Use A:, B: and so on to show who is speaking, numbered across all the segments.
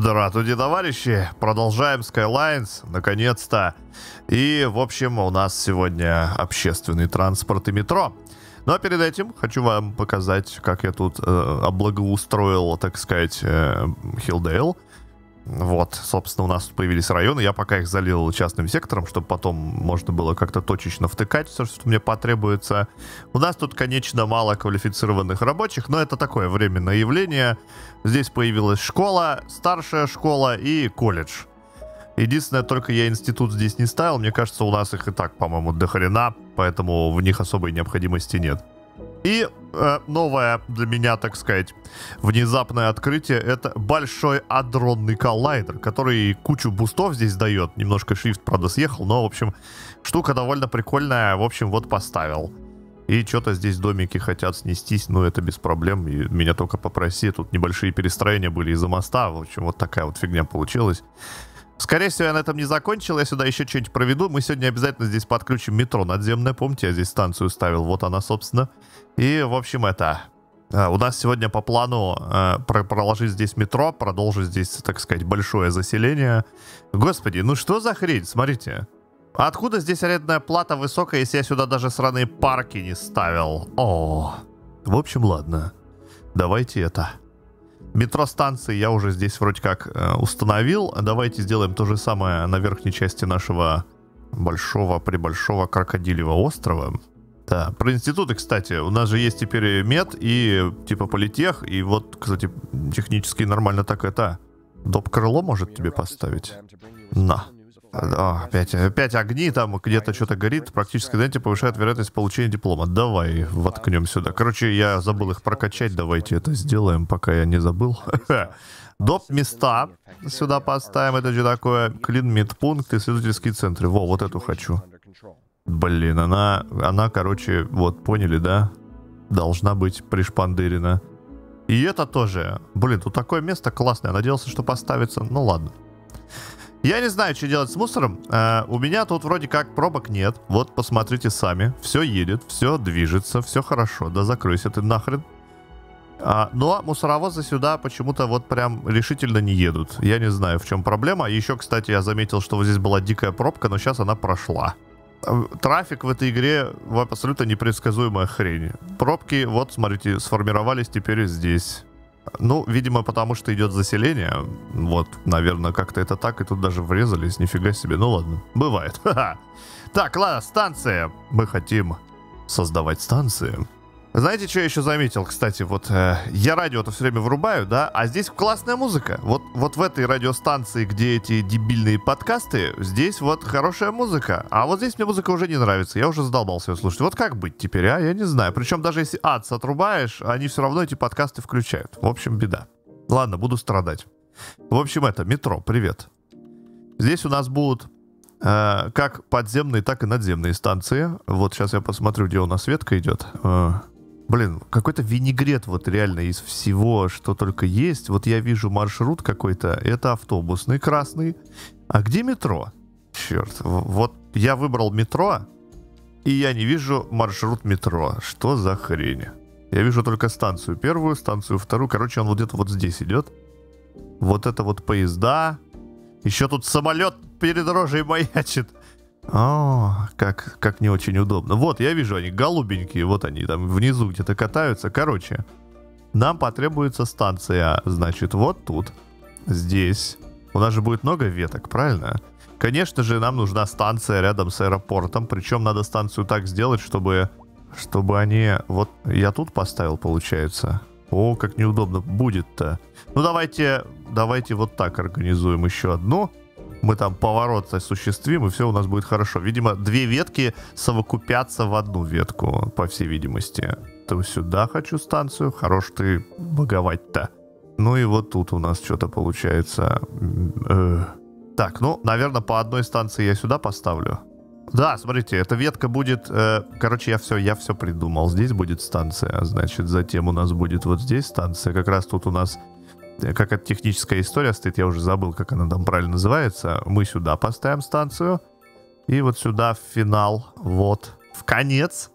A: Здравствуйте, товарищи! Продолжаем Skylines, наконец-то. И, в общем, у нас сегодня общественный транспорт и метро. Но перед этим хочу вам показать, как я тут э, облагоустроил, так сказать, э, Хилдейл. Вот, собственно, у нас тут появились районы. Я пока их залил частным сектором, чтобы потом можно было как-то точечно втыкать все, что мне потребуется. У нас тут, конечно, мало квалифицированных рабочих, но это такое временное явление. Здесь появилась школа, старшая школа и колледж. Единственное, только я институт здесь не ставил. Мне кажется, у нас их и так, по-моему, до хрена, поэтому в них особой необходимости нет. И э, новое для меня, так сказать, внезапное открытие — это большой адронный коллайдер, который кучу бустов здесь дает. Немножко шрифт, правда, съехал, но, в общем, штука довольно прикольная. В общем, вот поставил. И что-то здесь домики хотят снестись, но это без проблем. И меня только попроси. Тут небольшие перестроения были из-за моста. В общем, вот такая вот фигня получилась. Скорее всего, я на этом не закончил. Я сюда еще что-нибудь проведу. Мы сегодня обязательно здесь подключим метро надземное. Помните, я здесь станцию ставил. Вот она, собственно. И, в общем, это... А, у нас сегодня по плану э, проложить здесь метро, продолжить здесь, так сказать, большое заселение. Господи, ну что за хрень? Смотрите. Откуда здесь арендная плата высокая, если я сюда даже сраные парки не ставил? О, в общем, ладно. Давайте это. Метростанции я уже здесь вроде как э, установил. Давайте сделаем то же самое на верхней части нашего большого-пребольшого крокодилевого острова. Да, про институты, кстати, у нас же есть теперь мед и типа политех, и вот, кстати, технически нормально так это. Доп крыло может тебе поставить? На. О, опять, опять огни там, где-то что-то горит. Практически, знаете, повышает вероятность получения диплома. Давай, воткнем сюда. Короче, я забыл их прокачать. Давайте это сделаем, пока я не забыл. Доп места сюда поставим. Это же такое? Клин медпункт, исследовательские центры. Во, вот эту хочу. Блин, она, она, короче, вот, поняли, да? Должна быть пришпандырена. И это тоже. Блин, тут такое место классное. Надеялся, что поставится. Ну ладно. Я не знаю, что делать с мусором. Э, у меня тут вроде как пробок нет. Вот, посмотрите сами. Все едет, все движется, все хорошо. Да закройся ты нахрен. А, но мусоровозы сюда почему-то вот прям решительно не едут. Я не знаю, в чем проблема. Еще, кстати, я заметил, что вот здесь была дикая пробка, но сейчас она прошла. Э, трафик в этой игре абсолютно непредсказуемая хрень. Пробки, вот, смотрите, сформировались теперь здесь. Ну, видимо, потому что идет заселение. Вот, наверное, как-то это так, и тут даже врезались, нифига себе. Ну ладно, бывает. Так, ладно, станция. Мы хотим создавать станции. Знаете, что я еще заметил, кстати? Вот э, я радио-то все время врубаю, да, а здесь классная музыка. Вот, вот в этой радиостанции, где эти дебильные подкасты, здесь вот хорошая музыка. А вот здесь мне музыка уже не нравится. Я уже задолбался ее слушать. Вот как быть теперь, а? Я не знаю. Причем даже если адс отрубаешь, они все равно эти подкасты включают. В общем, беда. Ладно, буду страдать. В общем, это метро. Привет. Здесь у нас будут э, как подземные, так и надземные станции. Вот сейчас я посмотрю, где у нас ветка идет. Блин, какой-то винегрет вот реально из всего, что только есть. Вот я вижу маршрут какой-то, это автобусный красный. А где метро? Черт, вот я выбрал метро, и я не вижу маршрут метро. Что за хрень? Я вижу только станцию первую, станцию вторую. Короче, он вот где-то вот здесь идет. Вот это вот поезда. Еще тут самолет перед рожей маячит. О, как, как не очень удобно. Вот, я вижу, они голубенькие, вот они там внизу где-то катаются. Короче, нам потребуется станция, значит, вот тут, здесь. У нас же будет много веток, правильно? Конечно же, нам нужна станция рядом с аэропортом, причем надо станцию так сделать, чтобы, чтобы они... Вот я тут поставил, получается. О, как неудобно будет-то. Ну, давайте, давайте вот так организуем еще одну мы там поворот осуществим, и все у нас будет хорошо. Видимо, две ветки совокупятся в одну ветку, по всей видимости. То сюда хочу станцию, хорош ты боговать-то. Ну и вот тут у нас что-то получается. Э. Так, ну, наверное, по одной станции я сюда поставлю. Да, смотрите, эта ветка будет... Э, короче, я все, я все придумал. Здесь будет станция, значит, затем у нас будет вот здесь станция. Как раз тут у нас как эта техническая история стоит, я уже забыл, как она там правильно называется. Мы сюда поставим станцию. И вот сюда в финал, вот, в конец.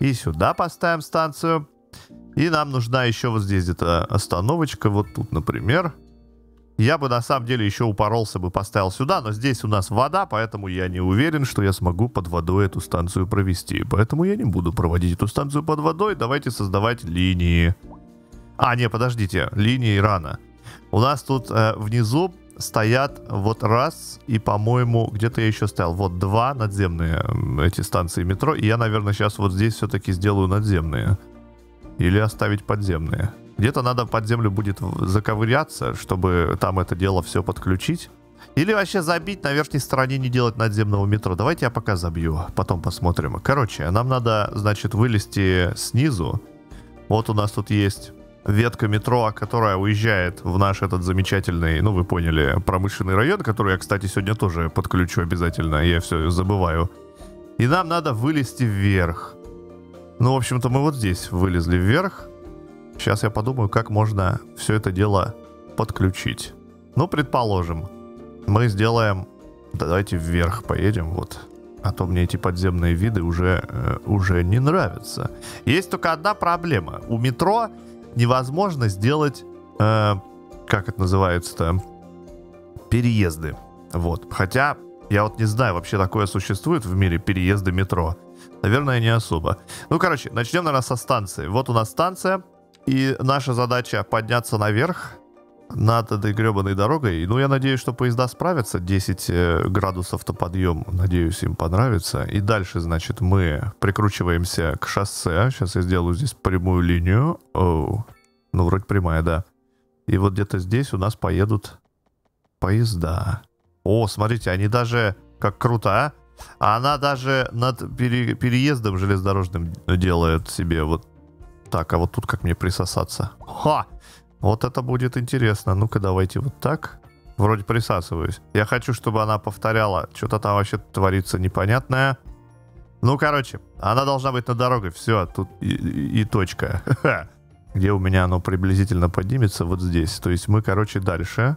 A: И сюда поставим станцию. И нам нужна еще вот здесь где-то остановочка. Вот тут, например. Я бы на самом деле еще упоролся бы, поставил сюда, но здесь у нас вода, поэтому я не уверен, что я смогу под водой эту станцию провести. Поэтому я не буду проводить эту станцию под водой. Давайте создавать линии. А, не, подождите, линии рано. У нас тут э, внизу стоят вот раз и, по-моему, где-то я еще стоял. Вот два надземные эти станции метро. И я, наверное, сейчас вот здесь все-таки сделаю надземные. Или оставить подземные. Где-то надо под землю будет заковыряться, чтобы там это дело все подключить. Или вообще забить на верхней стороне, не делать надземного метро. Давайте я пока забью, потом посмотрим. Короче, нам надо, значит, вылезти снизу. Вот у нас тут есть ветка метро, которая уезжает в наш этот замечательный, ну вы поняли, промышленный район, который я, кстати, сегодня тоже подключу обязательно, я все забываю. И нам надо вылезти вверх. Ну, в общем-то, мы вот здесь вылезли вверх. Сейчас я подумаю, как можно все это дело подключить. Ну, предположим, мы сделаем... Давайте вверх поедем, вот. А то мне эти подземные виды уже, э, уже не нравятся. Есть только одна проблема. У метро невозможно сделать... Э, как это называется-то? Переезды. Вот. Хотя, я вот не знаю, вообще такое существует в мире переезды метро. Наверное, не особо. Ну, короче, начнем, наверное, со станции. Вот у нас станция. И наша задача подняться наверх над этой гребаной дорогой. Ну, я надеюсь, что поезда справятся. 10 э, градусов-то подъем. Надеюсь, им понравится. И дальше, значит, мы прикручиваемся к шоссе. Сейчас я сделаю здесь прямую линию. Оу. Ну, вроде прямая, да. И вот где-то здесь у нас поедут поезда. О, смотрите, они даже... Как круто, а? Она даже над пере, переездом железнодорожным делает себе вот так, а вот тут как мне присосаться? Ха! Вот это будет интересно. Ну-ка, давайте вот так. Вроде присасываюсь. Я хочу, чтобы она повторяла. Что-то там вообще творится непонятное. Ну, короче, она должна быть на дороге. Все, тут и, и, точка. Где у меня оно приблизительно поднимется? Вот здесь. То есть мы, короче, дальше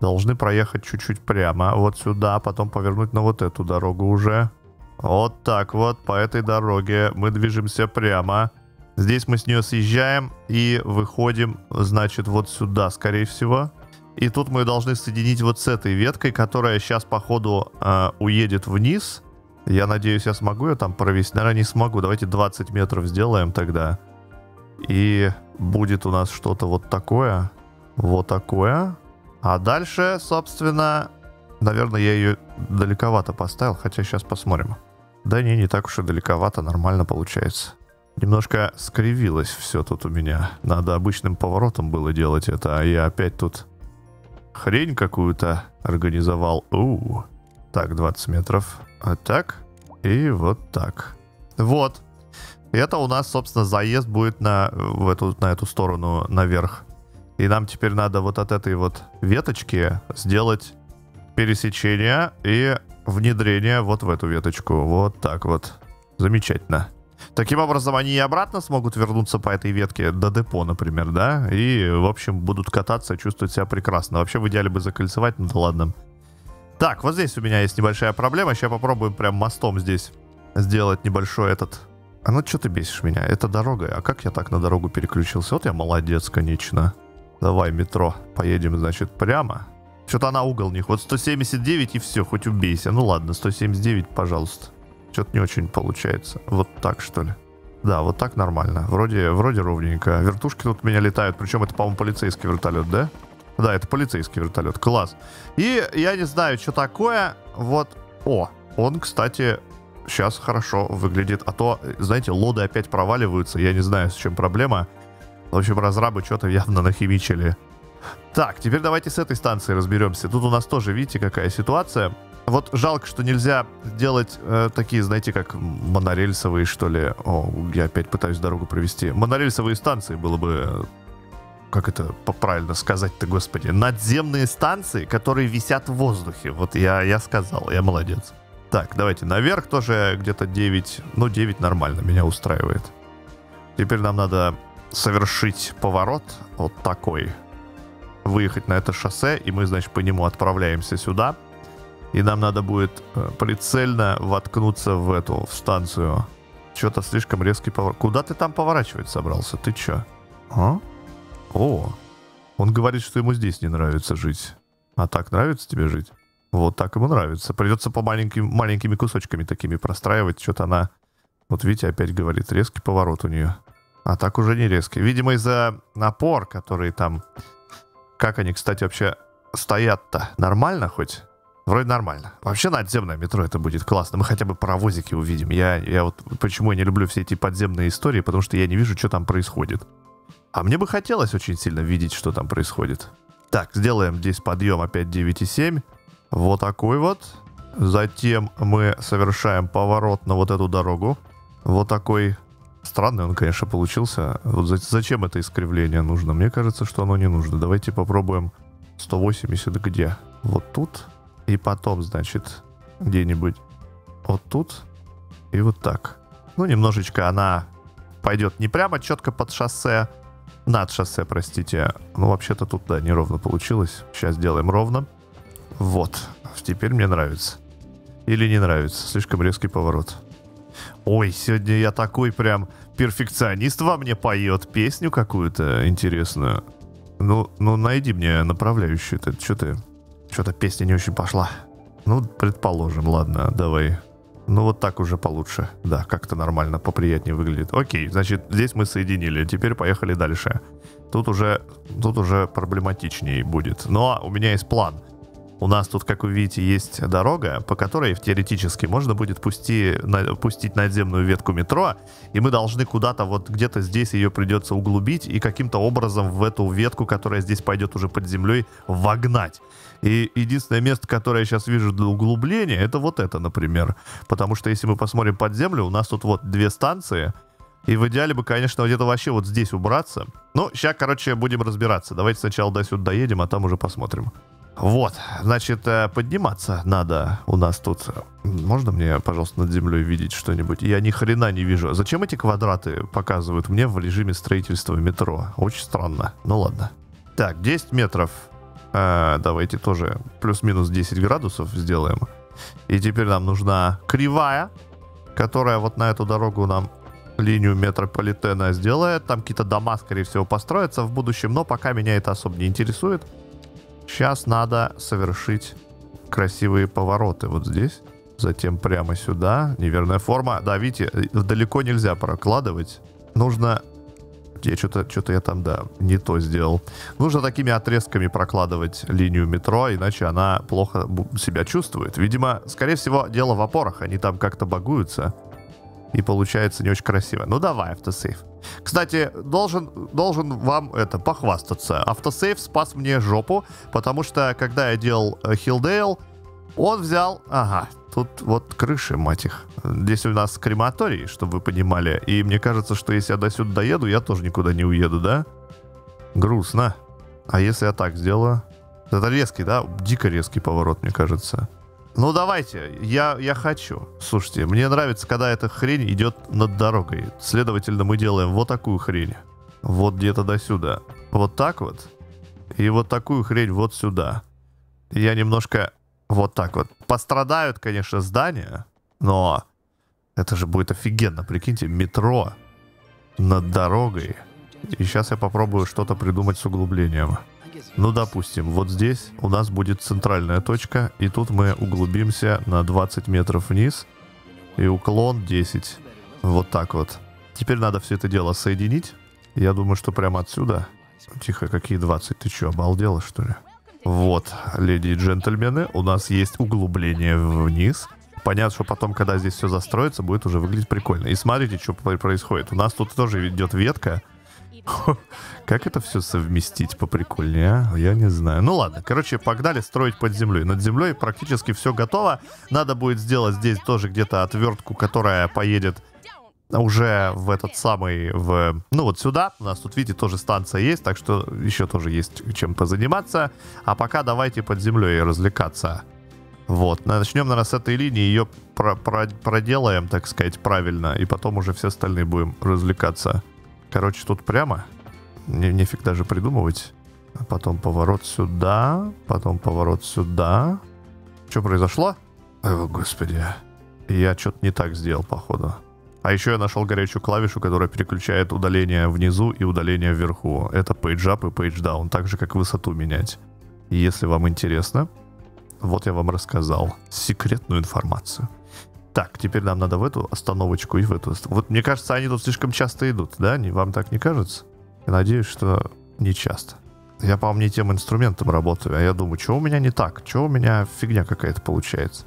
A: должны проехать чуть-чуть прямо. Вот сюда, потом повернуть на вот эту дорогу уже. Вот так вот, по этой дороге мы движемся прямо. Здесь мы с нее съезжаем и выходим, значит, вот сюда, скорее всего. И тут мы должны соединить вот с этой веткой, которая сейчас, походу, э, уедет вниз. Я надеюсь, я смогу ее там провести. Наверное, не смогу. Давайте 20 метров сделаем тогда. И будет у нас что-то вот такое. Вот такое. А дальше, собственно, наверное, я ее далековато поставил. Хотя сейчас посмотрим. Да не, не так уж и далековато. Нормально получается. Немножко скривилось все тут у меня. Надо обычным поворотом было делать это, а я опять тут хрень какую-то организовал. У, Так, 20 метров. А так. И вот так. Вот. Это у нас, собственно, заезд будет на, в эту, на эту сторону наверх. И нам теперь надо вот от этой вот веточки сделать пересечение и внедрение вот в эту веточку. Вот так вот. Замечательно. Таким образом, они и обратно смогут вернуться по этой ветке до депо, например, да? И, в общем, будут кататься, чувствовать себя прекрасно. Вообще, в идеале бы закольцевать, ну да ладно. Так, вот здесь у меня есть небольшая проблема. Сейчас попробуем прям мостом здесь сделать небольшой этот... А ну что ты бесишь меня? Это дорога. А как я так на дорогу переключился? Вот я молодец, конечно. Давай, метро. Поедем, значит, прямо. Что-то она угол них. Вот 179 и все, хоть убейся. Ну ладно, 179, пожалуйста. Что-то не очень получается. Вот так, что ли? Да, вот так нормально. Вроде, вроде ровненько. Вертушки тут у меня летают. Причем это, по-моему, полицейский вертолет, да? Да, это полицейский вертолет. Класс. И я не знаю, что такое. Вот. О, он, кстати, сейчас хорошо выглядит. А то, знаете, лоды опять проваливаются. Я не знаю, с чем проблема. В общем, разрабы что-то явно нахимичили. Так, теперь давайте с этой станции разберемся. Тут у нас тоже, видите, какая ситуация. Вот жалко, что нельзя делать э, такие, знаете, как монорельсовые, что ли. О, я опять пытаюсь дорогу провести. Монорельсовые станции было бы... Как это правильно сказать-то, господи? Надземные станции, которые висят в воздухе. Вот я, я сказал, я молодец. Так, давайте наверх тоже где-то 9. Ну, 9 нормально, меня устраивает. Теперь нам надо совершить поворот вот такой. Выехать на это шоссе, и мы, значит, по нему отправляемся сюда. И нам надо будет э, прицельно воткнуться в эту, в станцию. Что-то слишком резкий поворот. Куда ты там поворачивать собрался? Ты чё? А? О, Он говорит, что ему здесь не нравится жить. А так нравится тебе жить? Вот так ему нравится. Придется по маленьким, маленькими кусочками такими простраивать. Что-то она... Вот видите, опять говорит, резкий поворот у нее. А так уже не резкий. Видимо, из-за напор, который там... Как они, кстати, вообще стоят-то? Нормально хоть? Вроде нормально. Вообще надземное метро это будет классно. Мы хотя бы паровозики увидим. Я, я вот почему я не люблю все эти подземные истории, потому что я не вижу, что там происходит. А мне бы хотелось очень сильно видеть, что там происходит. Так, сделаем здесь подъем опять 9,7. Вот такой вот. Затем мы совершаем поворот на вот эту дорогу. Вот такой странный он, конечно, получился. Вот зачем это искривление нужно? Мне кажется, что оно не нужно. Давайте попробуем 180 где? Вот тут. И потом, значит, где-нибудь вот тут. И вот так. Ну, немножечко она пойдет не прямо четко под шоссе, над шоссе, простите. Ну, вообще-то тут, да, неровно получилось. Сейчас сделаем ровно. Вот. Теперь мне нравится. Или не нравится. Слишком резкий поворот. Ой, сегодня я такой прям перфекционист во мне поет песню какую-то интересную. Ну, ну найди мне направляющую. Это что ты? Что-то песня не очень пошла. Ну, предположим, ладно, давай. Ну, вот так уже получше. Да, как-то нормально, поприятнее выглядит. Окей, значит, здесь мы соединили. Теперь поехали дальше. Тут уже, тут уже проблематичнее будет. Но у меня есть план. У нас тут, как вы видите, есть дорога, по которой теоретически можно будет пусти, на, пустить надземную ветку метро, и мы должны куда-то вот где-то здесь ее придется углубить и каким-то образом в эту ветку, которая здесь пойдет уже под землей, вогнать. И единственное место, которое я сейчас вижу для углубления, это вот это, например. Потому что если мы посмотрим под землю, у нас тут вот две станции, и в идеале бы, конечно, где-то вообще вот здесь убраться. Ну, сейчас, короче, будем разбираться. Давайте сначала до сюда доедем, а там уже посмотрим. Вот, значит, э, подниматься надо у нас тут. Можно мне, пожалуйста, над землей видеть что-нибудь? Я ни хрена не вижу. Зачем эти квадраты показывают мне в режиме строительства метро? Очень странно. Ну ладно. Так, 10 метров. А, давайте тоже плюс-минус 10 градусов сделаем. И теперь нам нужна кривая, которая вот на эту дорогу нам линию метрополитена сделает. Там какие-то дома, скорее всего, построятся в будущем, но пока меня это особо не интересует. Сейчас надо совершить красивые повороты вот здесь. Затем прямо сюда. Неверная форма. Да, видите, далеко нельзя прокладывать. Нужно... Я что-то что я там, да, не то сделал. Нужно такими отрезками прокладывать линию метро, иначе она плохо себя чувствует. Видимо, скорее всего, дело в опорах. Они там как-то багуются. И получается не очень красиво. Ну давай, автосейв. Кстати, должен, должен вам это похвастаться. Автосейв спас мне жопу, потому что когда я делал Хилдейл, он взял... Ага, тут вот крыши, мать их. Здесь у нас крематорий, чтобы вы понимали. И мне кажется, что если я до сюда доеду, я тоже никуда не уеду, да? Грустно. А если я так сделаю? Это резкий, да? Дико резкий поворот, мне кажется. Ну давайте, я, я хочу. Слушайте, мне нравится, когда эта хрень идет над дорогой. Следовательно, мы делаем вот такую хрень. Вот где-то до сюда. Вот так вот. И вот такую хрень вот сюда. Я немножко вот так вот. Пострадают, конечно, здания, но это же будет офигенно. Прикиньте, метро над дорогой. И сейчас я попробую что-то придумать с углублением. Ну, допустим, вот здесь у нас будет центральная точка, и тут мы углубимся на 20 метров вниз, и уклон 10. Вот так вот. Теперь надо все это дело соединить. Я думаю, что прямо отсюда... Тихо, какие 20? Ты что, обалдела, что ли? Вот, леди и джентльмены, у нас есть углубление вниз. Понятно, что потом, когда здесь все застроится, будет уже выглядеть прикольно. И смотрите, что происходит. У нас тут тоже идет ветка, Как это все совместить поприкольнее, а? Я не знаю. Ну ладно, короче, погнали строить под землей. Над землей практически все готово. Надо будет сделать здесь тоже где-то отвертку, которая поедет уже в этот самый, в, ну вот сюда. У нас тут, видите, тоже станция есть, так что еще тоже есть чем позаниматься. А пока давайте под землей развлекаться. Вот, начнем, наверное, с этой линии, ее про про проделаем, так сказать, правильно, и потом уже все остальные будем развлекаться. Короче, тут прямо. Не, нефиг даже придумывать. А потом поворот сюда. Потом поворот сюда. Что произошло? О, господи. Я что-то не так сделал, походу. А еще я нашел горячую клавишу, которая переключает удаление внизу и удаление вверху. Это page up и page down, так же как высоту менять. Если вам интересно, вот я вам рассказал секретную информацию. Так, теперь нам надо в эту остановочку и в эту. Вот мне кажется, они тут слишком часто идут, да? Вам так не кажется? Я надеюсь, что не часто. Я, по-моему, не тем инструментом работаю, а я думаю, что у меня не так? Что у меня фигня какая-то получается?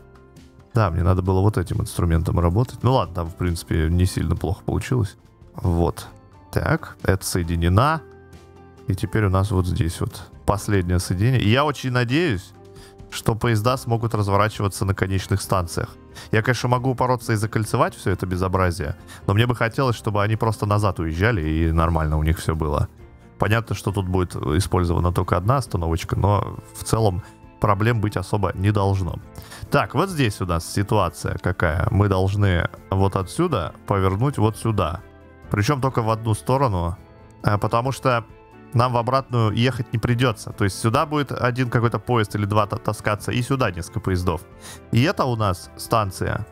A: Да, мне надо было вот этим инструментом работать. Ну ладно, там, в принципе, не сильно плохо получилось. Вот. Так, это соединена. И теперь у нас вот здесь вот последнее соединение. И я очень надеюсь, что поезда смогут разворачиваться на конечных станциях. Я, конечно, могу упороться и закольцевать все это безобразие, но мне бы хотелось, чтобы они просто назад уезжали и нормально у них все было. Понятно, что тут будет использована только одна остановочка, но в целом проблем быть особо не должно. Так, вот здесь у нас ситуация какая. Мы должны вот отсюда повернуть вот сюда. Причем только в одну сторону, э, потому что нам в обратную ехать не придется. То есть сюда будет один какой-то поезд или два таскаться, и сюда несколько поездов. И это у нас станция.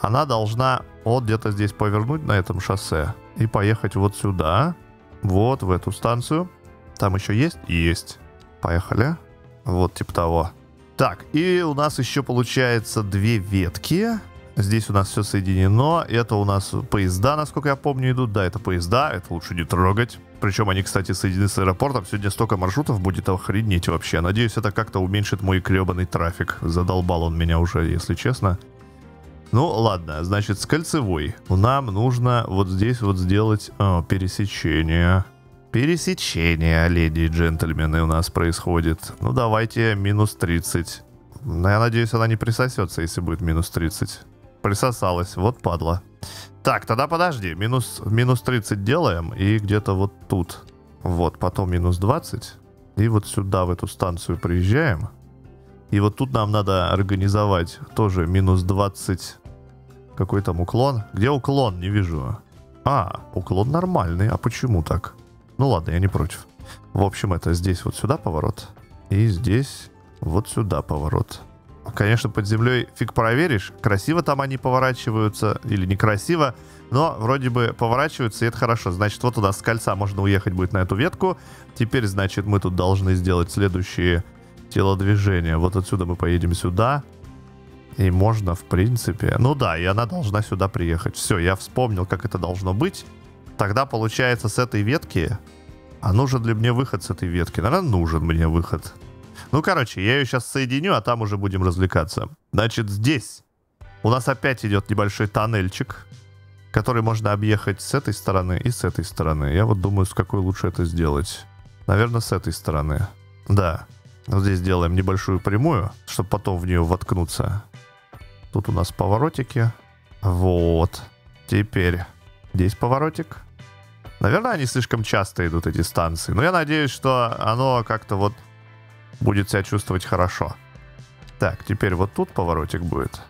A: Она должна вот где-то здесь повернуть на этом шоссе и поехать вот сюда. Вот в эту станцию. Там еще есть? Есть. Поехали. Вот типа того. Так, и у нас еще получается две ветки. Здесь у нас все соединено. Это у нас поезда, насколько я помню, идут. Да, это поезда, это лучше не трогать. Причем они, кстати, соединены с аэропортом. Сегодня столько маршрутов будет охренеть вообще. Надеюсь, это как-то уменьшит мой гребаный трафик. Задолбал он меня уже, если честно. Ну, ладно, значит, с кольцевой. Нам нужно вот здесь вот сделать о, пересечение. Пересечение, леди и джентльмены, у нас происходит. Ну, давайте минус 30. Но я надеюсь, она не присосется, если будет минус 30 присосалась. Вот падла. Так, тогда подожди. Минус, минус 30 делаем. И где-то вот тут. Вот, потом минус 20. И вот сюда, в эту станцию приезжаем. И вот тут нам надо организовать тоже минус 20. Какой там уклон? Где уклон? Не вижу. А, уклон нормальный. А почему так? Ну ладно, я не против. В общем, это здесь вот сюда поворот. И здесь вот сюда поворот. Конечно, под землей фиг проверишь, красиво там они поворачиваются или некрасиво, но вроде бы поворачиваются, и это хорошо. Значит, вот туда с кольца можно уехать будет на эту ветку. Теперь, значит, мы тут должны сделать следующие телодвижения. Вот отсюда мы поедем сюда. И можно, в принципе... Ну да, и она должна сюда приехать. Все, я вспомнил, как это должно быть. Тогда, получается, с этой ветки... А нужен ли мне выход с этой ветки? Наверное, нужен мне выход. Ну, короче, я ее сейчас соединю, а там уже будем развлекаться. Значит, здесь у нас опять идет небольшой тоннельчик, который можно объехать с этой стороны и с этой стороны. Я вот думаю, с какой лучше это сделать. Наверное, с этой стороны. Да. Вот здесь делаем небольшую прямую, чтобы потом в нее воткнуться. Тут у нас поворотики. Вот. Теперь здесь поворотик. Наверное, они слишком часто идут, эти станции. Но я надеюсь, что оно как-то вот будет себя чувствовать хорошо. Так, теперь вот тут поворотик будет.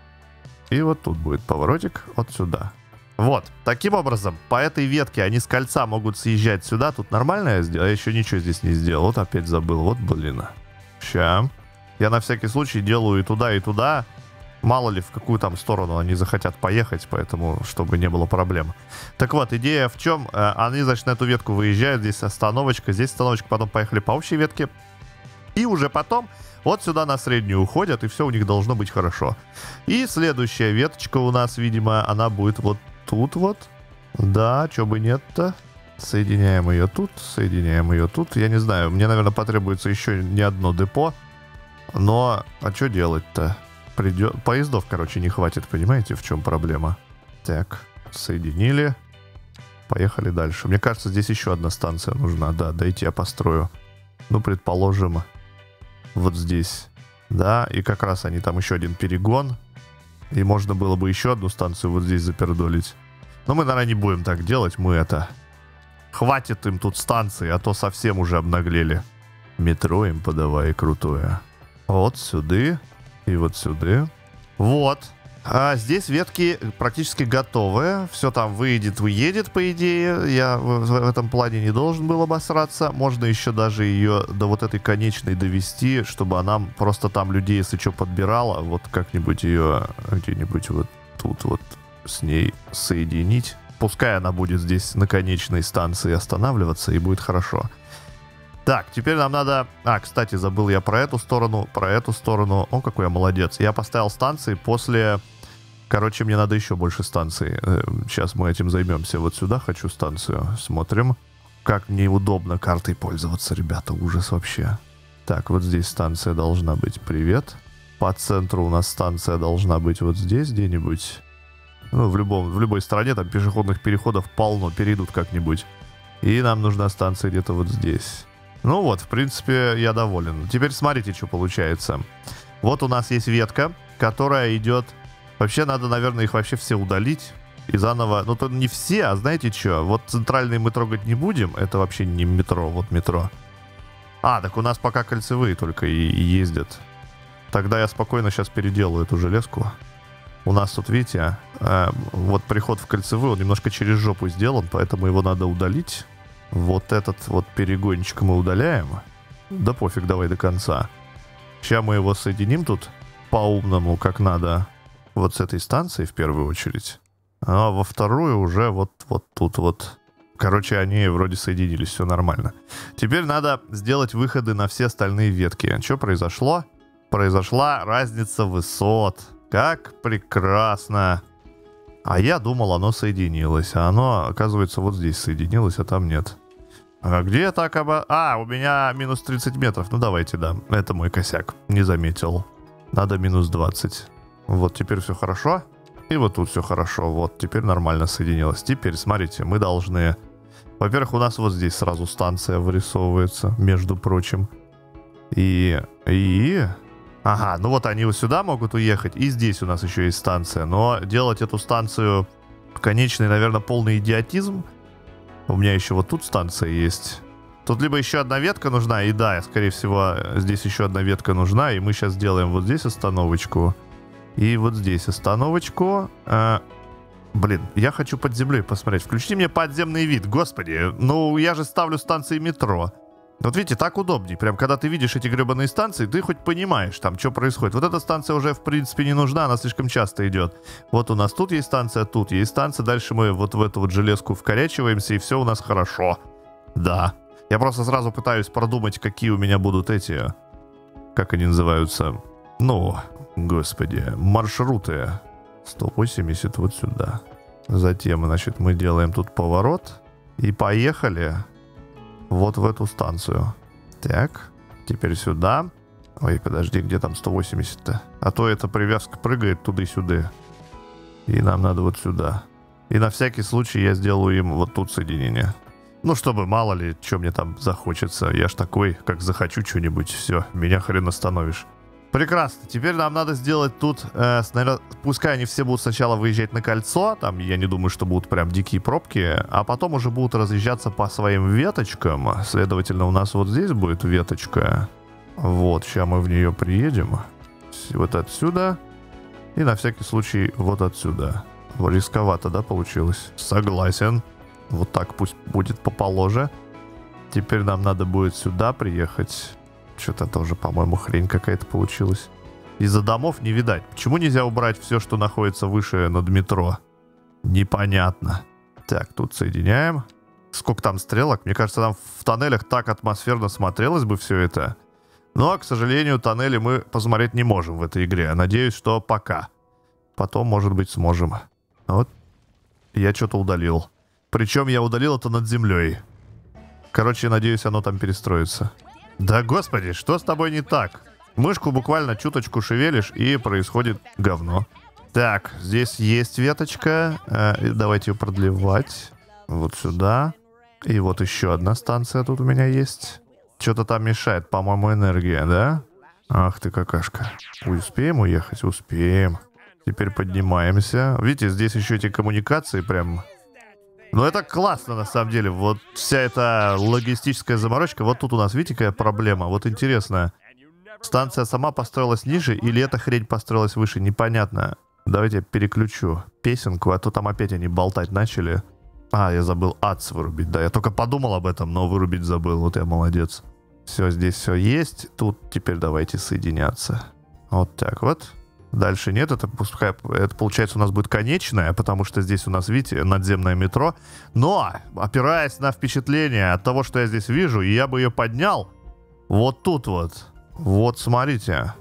A: И вот тут будет поворотик вот сюда. Вот, таким образом, по этой ветке они с кольца могут съезжать сюда. Тут нормально я сделал? Я еще ничего здесь не сделал. Вот опять забыл. Вот, блин. Ща. Я на всякий случай делаю и туда, и туда. Мало ли, в какую там сторону они захотят поехать, поэтому, чтобы не было проблем. Так вот, идея в чем? Э, они, значит, на эту ветку выезжают. Здесь остановочка, здесь остановочка. Потом поехали по общей ветке. И уже потом вот сюда на среднюю уходят, и все у них должно быть хорошо. И следующая веточка у нас, видимо, она будет вот тут вот. Да, что бы нет-то. Соединяем ее тут, соединяем ее тут. Я не знаю, мне, наверное, потребуется еще не одно депо. Но, а что делать-то? Придет... Поездов, короче, не хватит, понимаете, в чем проблема? Так, соединили. Поехали дальше. Мне кажется, здесь еще одна станция нужна. Да, дойти я построю. Ну, предположим, вот здесь. Да, и как раз они там еще один перегон. И можно было бы еще одну станцию вот здесь запердолить. Но мы, наверное, не будем так делать. Мы это... Хватит им тут станции, а то совсем уже обнаглели. Метро им подавай крутое. Вот сюда. И вот сюда. Вот. А здесь ветки практически готовы. Все там выйдет, выедет, по идее. Я в этом плане не должен был обосраться. Можно еще даже ее до вот этой конечной довести, чтобы она просто там людей, если что, подбирала. Вот как-нибудь ее где-нибудь вот тут вот с ней соединить. Пускай она будет здесь на конечной станции останавливаться, и будет хорошо. Так, теперь нам надо... А, кстати, забыл я про эту сторону, про эту сторону. О, какой я молодец. Я поставил станции после... Короче, мне надо еще больше станций. Сейчас мы этим займемся. Вот сюда хочу станцию. Смотрим. Как мне удобно картой пользоваться, ребята. Ужас вообще. Так, вот здесь станция должна быть. Привет. По центру у нас станция должна быть вот здесь где-нибудь. Ну, в, любом, в любой стране там пешеходных переходов полно, перейдут как-нибудь. И нам нужна станция где-то вот здесь. Ну вот, в принципе, я доволен. Теперь смотрите, что получается. Вот у нас есть ветка, которая идет... Вообще надо, наверное, их вообще все удалить. И заново... Ну, то не все, а знаете что? Вот центральные мы трогать не будем. Это вообще не метро, вот метро. А, так у нас пока кольцевые только и, и ездят. Тогда я спокойно сейчас переделаю эту железку. У нас тут, видите, э, вот приход в кольцевой, он немножко через жопу сделан, поэтому его надо удалить. Вот этот вот перегончик мы удаляем. Да пофиг, давай до конца. Сейчас мы его соединим тут по-умному, как надо. Вот с этой станции в первую очередь. А во вторую уже вот, вот тут вот. Короче, они вроде соединились, все нормально. Теперь надо сделать выходы на все остальные ветки. Что произошло? Произошла разница высот. Как прекрасно. А я думал, оно соединилось. А оно, оказывается, вот здесь соединилось, а там нет. А где так оба... А, у меня минус 30 метров. Ну, давайте, да. Это мой косяк. Не заметил. Надо минус 20. Вот теперь все хорошо. И вот тут все хорошо. Вот, теперь нормально соединилось. Теперь, смотрите, мы должны... Во-первых, у нас вот здесь сразу станция вырисовывается, между прочим. И... И... Ага, ну вот они вот сюда могут уехать, и здесь у нас еще есть станция. Но делать эту станцию конечный, наверное, полный идиотизм. У меня еще вот тут станция есть. Тут либо еще одна ветка нужна, и да, скорее всего, здесь еще одна ветка нужна, и мы сейчас сделаем вот здесь остановочку. И вот здесь остановочку. А, блин, я хочу под землей посмотреть. Включите мне подземный вид, господи. Ну, я же ставлю станции метро. Вот видите, так удобнее. Прям когда ты видишь эти гребаные станции, ты хоть понимаешь там, что происходит. Вот эта станция уже, в принципе, не нужна, она слишком часто идет. Вот у нас тут есть станция, тут есть станция. Дальше мы вот в эту вот железку вкорячиваемся, и все у нас хорошо. Да. Я просто сразу пытаюсь продумать, какие у меня будут эти... Как они называются? Ну, господи, маршруты. 180 вот сюда. Затем, значит, мы делаем тут поворот. И поехали вот в эту станцию. Так, теперь сюда. Ой, подожди, где там 180-то? А то эта привязка прыгает туда-сюда. И нам надо вот сюда. И на всякий случай я сделаю им вот тут соединение. Ну, чтобы мало ли, что мне там захочется. Я ж такой, как захочу что-нибудь, все, меня хрен остановишь. Прекрасно. Теперь нам надо сделать тут, э, наверное, пускай они все будут сначала выезжать на кольцо, там я не думаю, что будут прям дикие пробки, а потом уже будут разъезжаться по своим веточкам. Следовательно, у нас вот здесь будет веточка. Вот, сейчас мы в нее приедем. Вот отсюда. И на всякий случай вот отсюда. Рисковато, да, получилось? Согласен. Вот так пусть будет поположе. Теперь нам надо будет сюда приехать. Что-то тоже, по-моему, хрень какая-то получилась. Из-за домов не видать. Почему нельзя убрать все, что находится выше над метро? Непонятно. Так, тут соединяем. Сколько там стрелок? Мне кажется, там в тоннелях так атмосферно смотрелось бы все это. Но, к сожалению, тоннели мы посмотреть не можем в этой игре. Надеюсь, что пока. Потом, может быть, сможем. Вот. Я что-то удалил. Причем я удалил это над землей. Короче, надеюсь, оно там перестроится. Да господи, что с тобой не так? Мышку буквально чуточку шевелишь, и происходит говно. Так, здесь есть веточка. Э, давайте ее продлевать. Вот сюда. И вот еще одна станция тут у меня есть. Что-то там мешает, по-моему, энергия, да? Ах ты какашка. Успеем уехать? Успеем. Теперь поднимаемся. Видите, здесь еще эти коммуникации прям ну, это классно, на самом деле. Вот вся эта логистическая заморочка. Вот тут у нас, видите, какая проблема? Вот интересно. Станция сама построилась ниже или эта хрень построилась выше? Непонятно. Давайте я переключу песенку, а то там опять они болтать начали. А, я забыл АЦ вырубить. Да, я только подумал об этом, но вырубить забыл. Вот я молодец. Все, здесь все есть. Тут теперь давайте соединяться. Вот так вот. Дальше нет, это пускай, это получается у нас будет конечное, потому что здесь у нас, видите, надземное метро. Но, опираясь на впечатление от того, что я здесь вижу, я бы ее поднял вот тут вот. Вот, смотрите.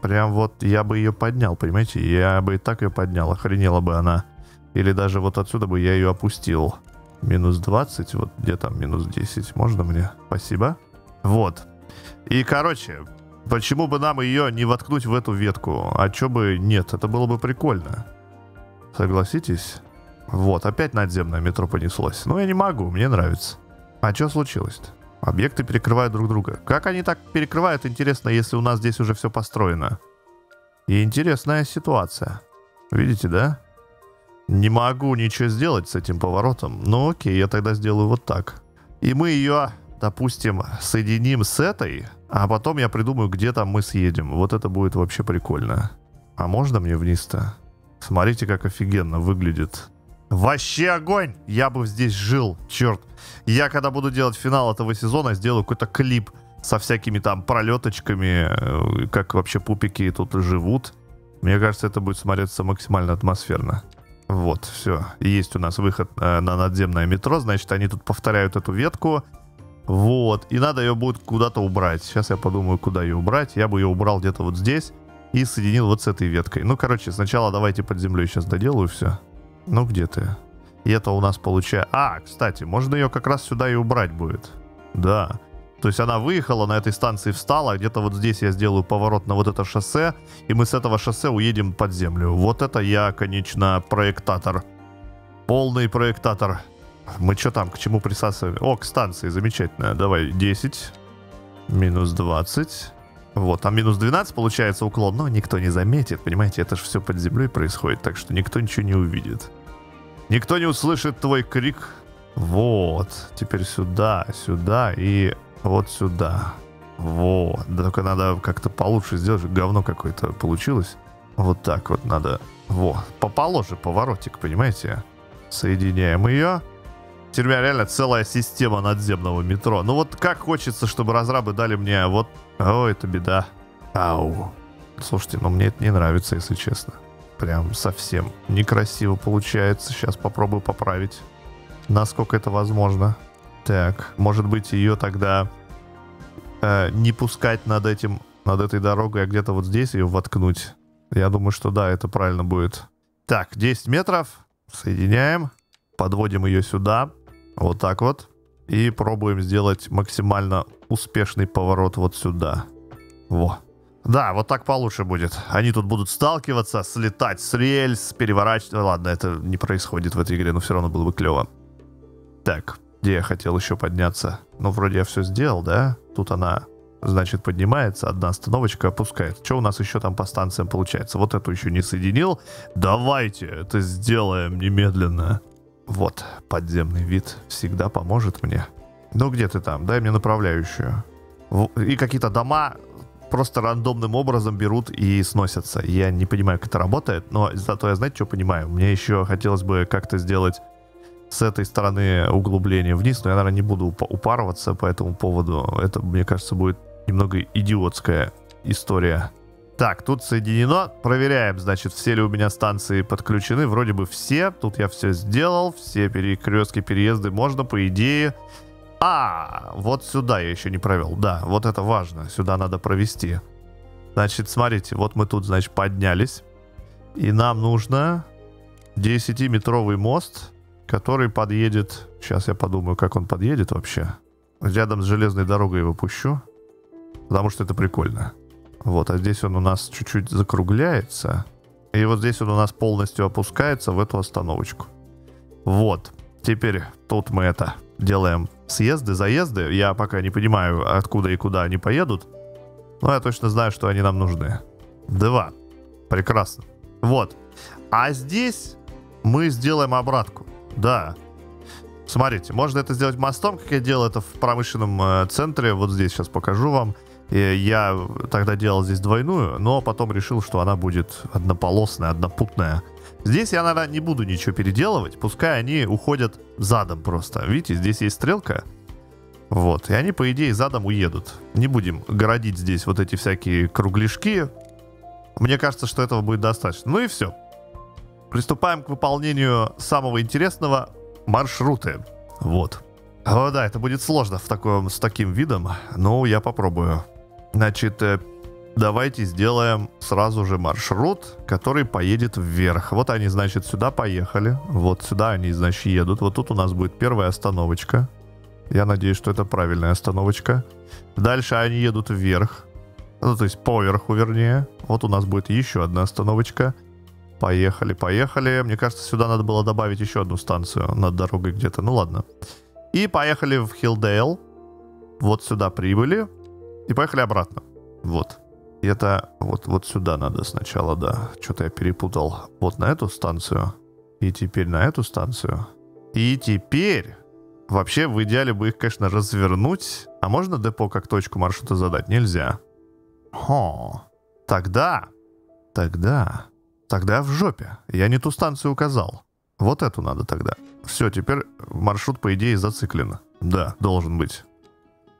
A: Прям вот я бы ее поднял, понимаете? Я бы и так ее поднял, охренела бы она. Или даже вот отсюда бы я ее опустил. Минус 20, вот где там минус 10, можно мне? Спасибо. Вот. И, короче, почему бы нам ее не воткнуть в эту ветку? А чё бы нет? Это было бы прикольно. Согласитесь? Вот, опять надземное метро понеслось. Ну, я не могу, мне нравится. А что случилось-то? Объекты перекрывают друг друга. Как они так перекрывают, интересно, если у нас здесь уже все построено? И интересная ситуация. Видите, да? Не могу ничего сделать с этим поворотом. Ну окей, я тогда сделаю вот так. И мы ее, допустим, соединим с этой, а потом я придумаю, где там мы съедем. Вот это будет вообще прикольно. А можно мне вниз-то? Смотрите, как офигенно выглядит. Вообще огонь! Я бы здесь жил, черт. Я, когда буду делать финал этого сезона, сделаю какой-то клип со всякими там пролеточками, э, как вообще пупики тут живут. Мне кажется, это будет смотреться максимально атмосферно. Вот, все. Есть у нас выход э, на надземное метро. Значит, они тут повторяют эту ветку. Вот. И надо ее будет куда-то убрать. Сейчас я подумаю, куда ее убрать. Я бы ее убрал где-то вот здесь. И соединил вот с этой веткой. Ну, короче, сначала давайте под землей сейчас доделаю все. Ну, где ты? И это у нас получается... А, кстати, можно ее как раз сюда и убрать будет. Да. То есть она выехала, на этой станции встала, где-то вот здесь я сделаю поворот на вот это шоссе, и мы с этого шоссе уедем под землю. Вот это я, конечно, проектатор. Полный проектатор. Мы что там, к чему присасываем? О, к станции, замечательно. Давай, 10. Минус 20. Вот, там минус 12 получается уклон, но никто не заметит, понимаете, это же все под землей происходит, так что никто ничего не увидит. Никто не услышит твой крик. Вот, теперь сюда, сюда и вот сюда. Вот. Только надо как-то получше сделать. Говно какое-то получилось. Вот так вот надо. Во. Поположе поворотик, понимаете? Соединяем ее. Теперь реально целая система надземного метро. Ну вот как хочется, чтобы разрабы дали мне вот... О, это беда. Ау. Слушайте, ну мне это не нравится, если честно. Прям совсем некрасиво получается. Сейчас попробую поправить. Насколько это возможно. Так, может быть, ее тогда э, не пускать над этим, над этой дорогой, а где-то вот здесь ее воткнуть. Я думаю, что да, это правильно будет. Так, 10 метров. Соединяем. Подводим ее сюда. Вот так вот. И пробуем сделать максимально успешный поворот вот сюда. Во. Да, вот так получше будет. Они тут будут сталкиваться, слетать с рельс, переворачивать. Ладно, это не происходит в этой игре, но все равно было бы клево. Так, где я хотел еще подняться? Ну, вроде я все сделал, да? Тут она, значит, поднимается, одна остановочка опускает. Что у нас еще там по станциям получается? Вот эту еще не соединил. Давайте это сделаем немедленно. Вот, подземный вид всегда поможет мне. Ну, где ты там? Дай мне направляющую. И какие-то дома просто рандомным образом берут и сносятся. Я не понимаю, как это работает, но зато я, знаете, что понимаю? Мне еще хотелось бы как-то сделать с этой стороны углубление вниз, но я, наверное, не буду упарываться по этому поводу. Это, мне кажется, будет немного идиотская история. Так, тут соединено. Проверяем, значит, все ли у меня станции подключены. Вроде бы все. Тут я все сделал. Все перекрестки, переезды можно, по идее. А, вот сюда я еще не провел. Да, вот это важно. Сюда надо провести. Значит, смотрите, вот мы тут, значит, поднялись. И нам нужно 10-метровый мост который подъедет... Сейчас я подумаю, как он подъедет вообще. Рядом с железной дорогой его пущу, потому что это прикольно. Вот, а здесь он у нас чуть-чуть закругляется. И вот здесь он у нас полностью опускается в эту остановочку. Вот. Теперь тут мы это делаем съезды, заезды. Я пока не понимаю, откуда и куда они поедут. Но я точно знаю, что они нам нужны. Два. Прекрасно. Вот. А здесь мы сделаем обратку. Да. Смотрите, можно это сделать мостом, как я делал это в промышленном э, центре. Вот здесь сейчас покажу вам. И я тогда делал здесь двойную, но потом решил, что она будет однополосная, однопутная. Здесь я, наверное, не буду ничего переделывать. Пускай они уходят задом просто. Видите, здесь есть стрелка. Вот. И они, по идее, задом уедут. Не будем городить здесь вот эти всякие кругляшки. Мне кажется, что этого будет достаточно. Ну и все. Приступаем к выполнению самого интересного маршрута. Вот. О, да, это будет сложно в таком, с таким видом, но я попробую. Значит, э, давайте сделаем сразу же маршрут, который поедет вверх. Вот они, значит, сюда поехали. Вот сюда они, значит, едут. Вот тут у нас будет первая остановочка. Я надеюсь, что это правильная остановочка. Дальше они едут вверх. Ну, то есть поверху, вернее. Вот у нас будет еще одна остановочка. Поехали, поехали. Мне кажется, сюда надо было добавить еще одну станцию над дорогой где-то. Ну ладно. И поехали в Хилдейл. Вот сюда прибыли. И поехали обратно. Вот. Это вот, вот сюда надо сначала, да. Что-то я перепутал. Вот на эту станцию. И теперь на эту станцию. И теперь... Вообще, в идеале бы их, конечно, развернуть. А можно депо как точку маршрута задать? Нельзя. Хо. Тогда... Тогда... Тогда в жопе. Я не ту станцию указал. Вот эту надо тогда. Все, теперь маршрут, по идее, зациклен. Да, должен быть.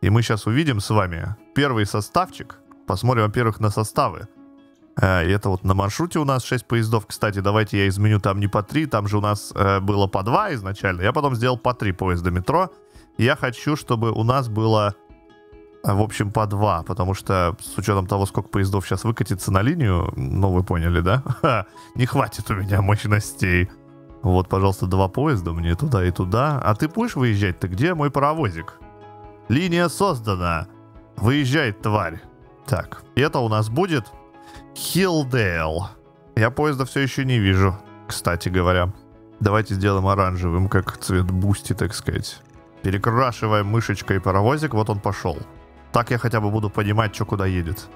A: И мы сейчас увидим с вами первый составчик. Посмотрим, во-первых, на составы. Э, это вот на маршруте у нас 6 поездов. Кстати, давайте я изменю там не по 3, там же у нас э, было по 2 изначально. Я потом сделал по 3 поезда метро. Я хочу, чтобы у нас было, э, в общем, по 2, потому что с учетом того, сколько поездов сейчас выкатится на линию, ну вы поняли, да? Ха, не хватит у меня мощностей. Вот, пожалуйста, два поезда мне туда и туда. А ты будешь выезжать-то? Где мой паровозик? Линия создана. Выезжай, тварь. Так, это у нас будет Хилдейл. Я поезда все еще не вижу, кстати говоря. Давайте сделаем оранжевым, как цвет Boosty, так сказать. Перекрашиваем мышечкой паровозик, вот он пошел. Так я хотя бы буду понимать, что куда едет.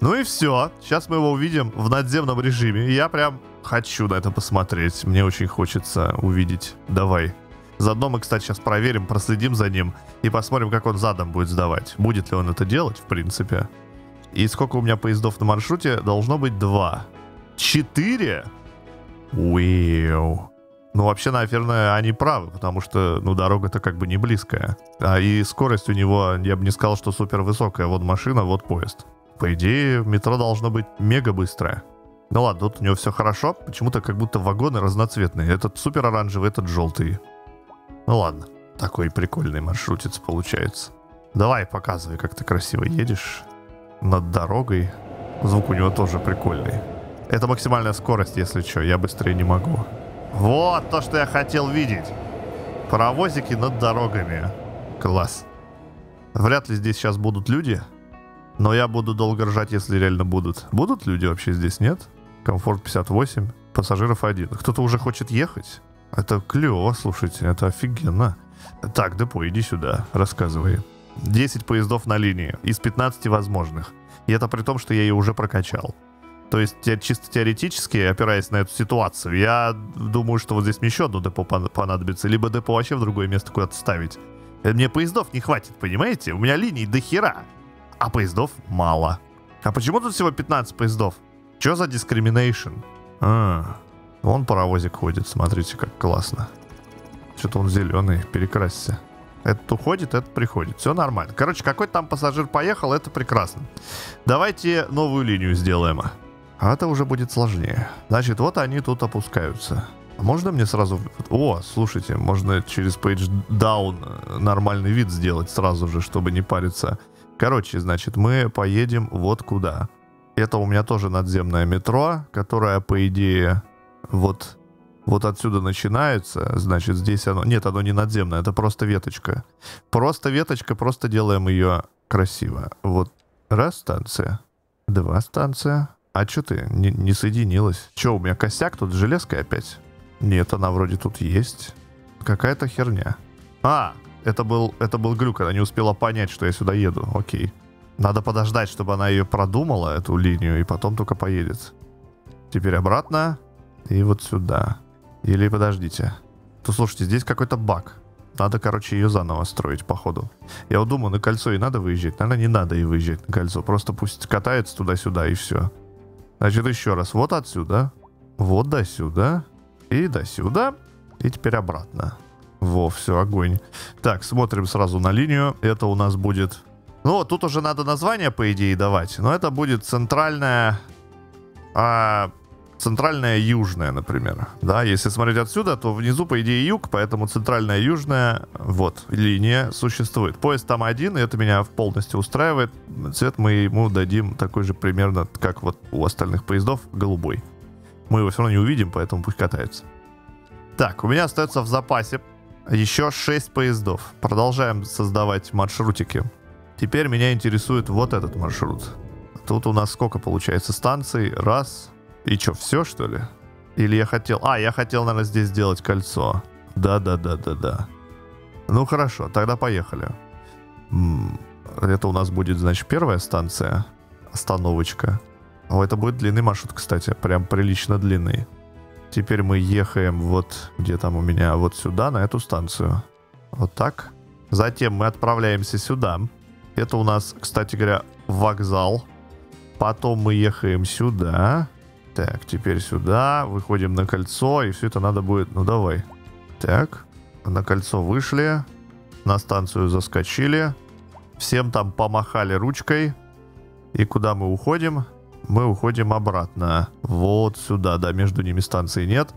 A: Ну и все. Сейчас мы его увидим в надземном режиме. Я прям хочу на это посмотреть. Мне очень хочется увидеть. Давай. Заодно мы, кстати, сейчас проверим, проследим за ним и посмотрим, как он задом будет сдавать. Будет ли он это делать, в принципе. И сколько у меня поездов на маршруте? Должно быть два. Четыре? Уэу. Ну, вообще, наверное, они правы, потому что, ну, дорога-то как бы не близкая. А и скорость у него, я бы не сказал, что супер высокая. Вот машина, вот поезд. По идее, метро должно быть мега быстрое. Ну ладно, тут у него все хорошо. Почему-то как будто вагоны разноцветные. Этот супер оранжевый, этот желтый. Ну ладно, такой прикольный маршрутец получается. Давай, показывай, как ты красиво едешь над дорогой. Звук у него тоже прикольный. Это максимальная скорость, если что. Я быстрее не могу. Вот то, что я хотел видеть. Паровозики над дорогами. Класс. Вряд ли здесь сейчас будут люди. Но я буду долго ржать, если реально будут. Будут люди вообще здесь, нет? Комфорт 58, пассажиров один. Кто-то уже хочет ехать? Это клево, слушайте, это офигенно. Так, депо, иди сюда, рассказывай. 10 поездов на линии из 15 возможных. И это при том, что я ее уже прокачал. То есть чисто теоретически, опираясь на эту ситуацию, я думаю, что вот здесь мне еще одно депо понадобится, либо депо вообще в другое место куда-то ставить. Мне поездов не хватит, понимаете? У меня линий до хера а поездов мало. А почему тут всего 15 поездов? Что за discrimination? А, вон паровозик ходит, смотрите, как классно. Что-то он зеленый, перекрасься. Этот уходит, этот приходит. Все нормально. Короче, какой там пассажир поехал, это прекрасно. Давайте новую линию сделаем. А это уже будет сложнее. Значит, вот они тут опускаются. Можно мне сразу... О, слушайте, можно через Page Down нормальный вид сделать сразу же, чтобы не париться. Короче, значит, мы поедем вот куда. Это у меня тоже надземное метро, которое, по идее, вот, вот отсюда начинается. Значит, здесь оно... Нет, оно не надземное, это просто веточка. Просто веточка, просто делаем ее красиво. Вот раз станция, два станция. А что ты не, не соединилась? Че, у меня косяк тут железкой опять? Нет, она вроде тут есть. Какая-то херня. А, это был, это был глюк, она не успела понять, что я сюда еду. Окей. Надо подождать, чтобы она ее продумала, эту линию, и потом только поедет. Теперь обратно. И вот сюда. Или подождите. То слушайте, здесь какой-то баг. Надо, короче, ее заново строить, походу. Я вот думаю, на кольцо и надо выезжать. Наверное, не надо и выезжать на кольцо. Просто пусть катается туда-сюда и все. Значит, еще раз. Вот отсюда. Вот до сюда. И до сюда. И теперь обратно. Во, все, огонь. Так, смотрим сразу на линию. Это у нас будет... Ну, тут уже надо название, по идее, давать. Но это будет центральная... а центральная южная, например. Да, если смотреть отсюда, то внизу, по идее, юг, поэтому центральная южная, вот, линия существует. Поезд там один, и это меня полностью устраивает. Цвет мы ему дадим такой же примерно, как вот у остальных поездов, голубой. Мы его все равно не увидим, поэтому пусть катается. Так, у меня остается в запасе еще 6 поездов. Продолжаем создавать маршрутики. Теперь меня интересует вот этот маршрут. Тут у нас сколько получается станций? Раз, и что, все, что ли? Или я хотел... А, я хотел, наверное, здесь сделать кольцо. Да-да-да-да-да. Ну, хорошо, тогда поехали. Это у нас будет, значит, первая станция. Остановочка. О, это будет длинный маршрут, кстати. Прям прилично длинный. Теперь мы ехаем вот, где там у меня, вот сюда, на эту станцию. Вот так. Затем мы отправляемся сюда. Это у нас, кстати говоря, вокзал. Потом мы ехаем сюда. Так, теперь сюда, выходим на кольцо, и все это надо будет... Ну, давай. Так, на кольцо вышли, на станцию заскочили, всем там помахали ручкой, и куда мы уходим? Мы уходим обратно, вот сюда, да, между ними станции нет,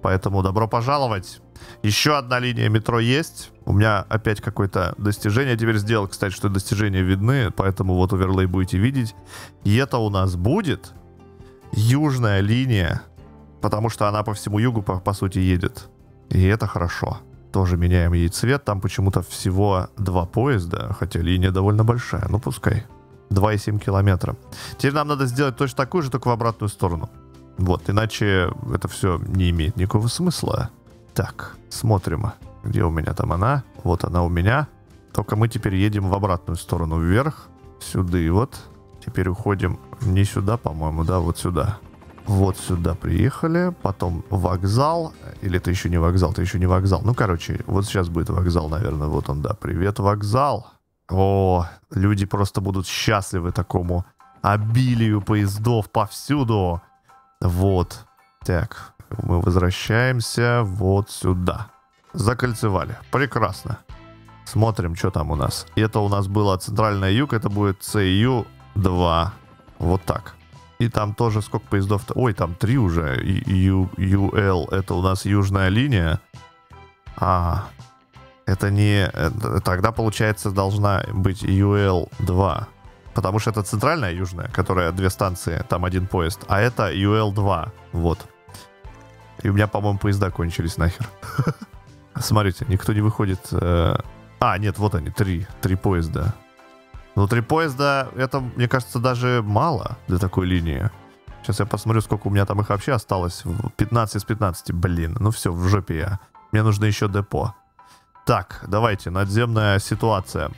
A: поэтому добро пожаловать. Еще одна линия метро есть. У меня опять какое-то достижение теперь сделал. Кстати, что достижения видны, поэтому вот оверлей будете видеть. И это у нас будет южная линия, потому что она по всему югу, по, по сути, едет. И это хорошо. Тоже меняем ей цвет. Там почему-то всего два поезда, хотя линия довольно большая. Ну, пускай. 2,7 километра. Теперь нам надо сделать точно такую же, только в обратную сторону. Вот, иначе это все не имеет никакого смысла. Так, смотрим. Где у меня там она? Вот она у меня. Только мы теперь едем в обратную сторону вверх. Сюда и вот. Теперь уходим не сюда, по-моему, да, вот сюда. Вот сюда приехали, потом вокзал, или это еще не вокзал, это еще не вокзал. Ну, короче, вот сейчас будет вокзал, наверное, вот он, да. Привет, вокзал. О, люди просто будут счастливы такому обилию поездов повсюду. Вот. Так, мы возвращаемся вот сюда. Закольцевали. Прекрасно. Смотрим, что там у нас. Это у нас было центральная юг, это будет CU 2. Вот так. И там тоже сколько поездов-то? Ой, там три уже. U, UL, это у нас южная линия. А, это не... Тогда, получается, должна быть UL-2. Потому что это центральная южная, которая две станции, там один поезд. А это UL-2. Вот. И у меня, по-моему, поезда кончились нахер. Смотрите, никто не выходит. Э, а, нет, вот они, три. Три поезда. Внутри поезда это, мне кажется, даже мало для такой линии. Сейчас я посмотрю, сколько у меня там их вообще осталось. 15 из 15. Блин, ну все, в жопе я. Мне нужно еще депо. Так, давайте, надземная ситуация.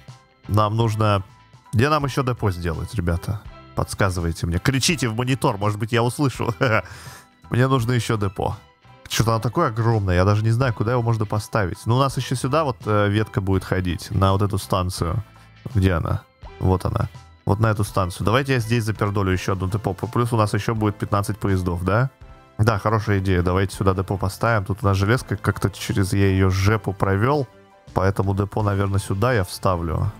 A: Нам нужно... Где нам еще депо сделать, ребята? Подсказывайте мне. Кричите в монитор, может быть, я услышу. Мне нужно еще депо. Что-то оно такое огромное, я даже не знаю, куда его можно поставить. Ну, у нас еще сюда вот э, ветка будет ходить, на вот эту станцию. Где она? Вот она. Вот на эту станцию. Давайте я здесь запердолю еще одну депо. Плюс у нас еще будет 15 поездов, да? Да, хорошая идея. Давайте сюда депо поставим. Тут у нас железка как-то через я ее жепу провел. Поэтому депо, наверное, сюда я вставлю.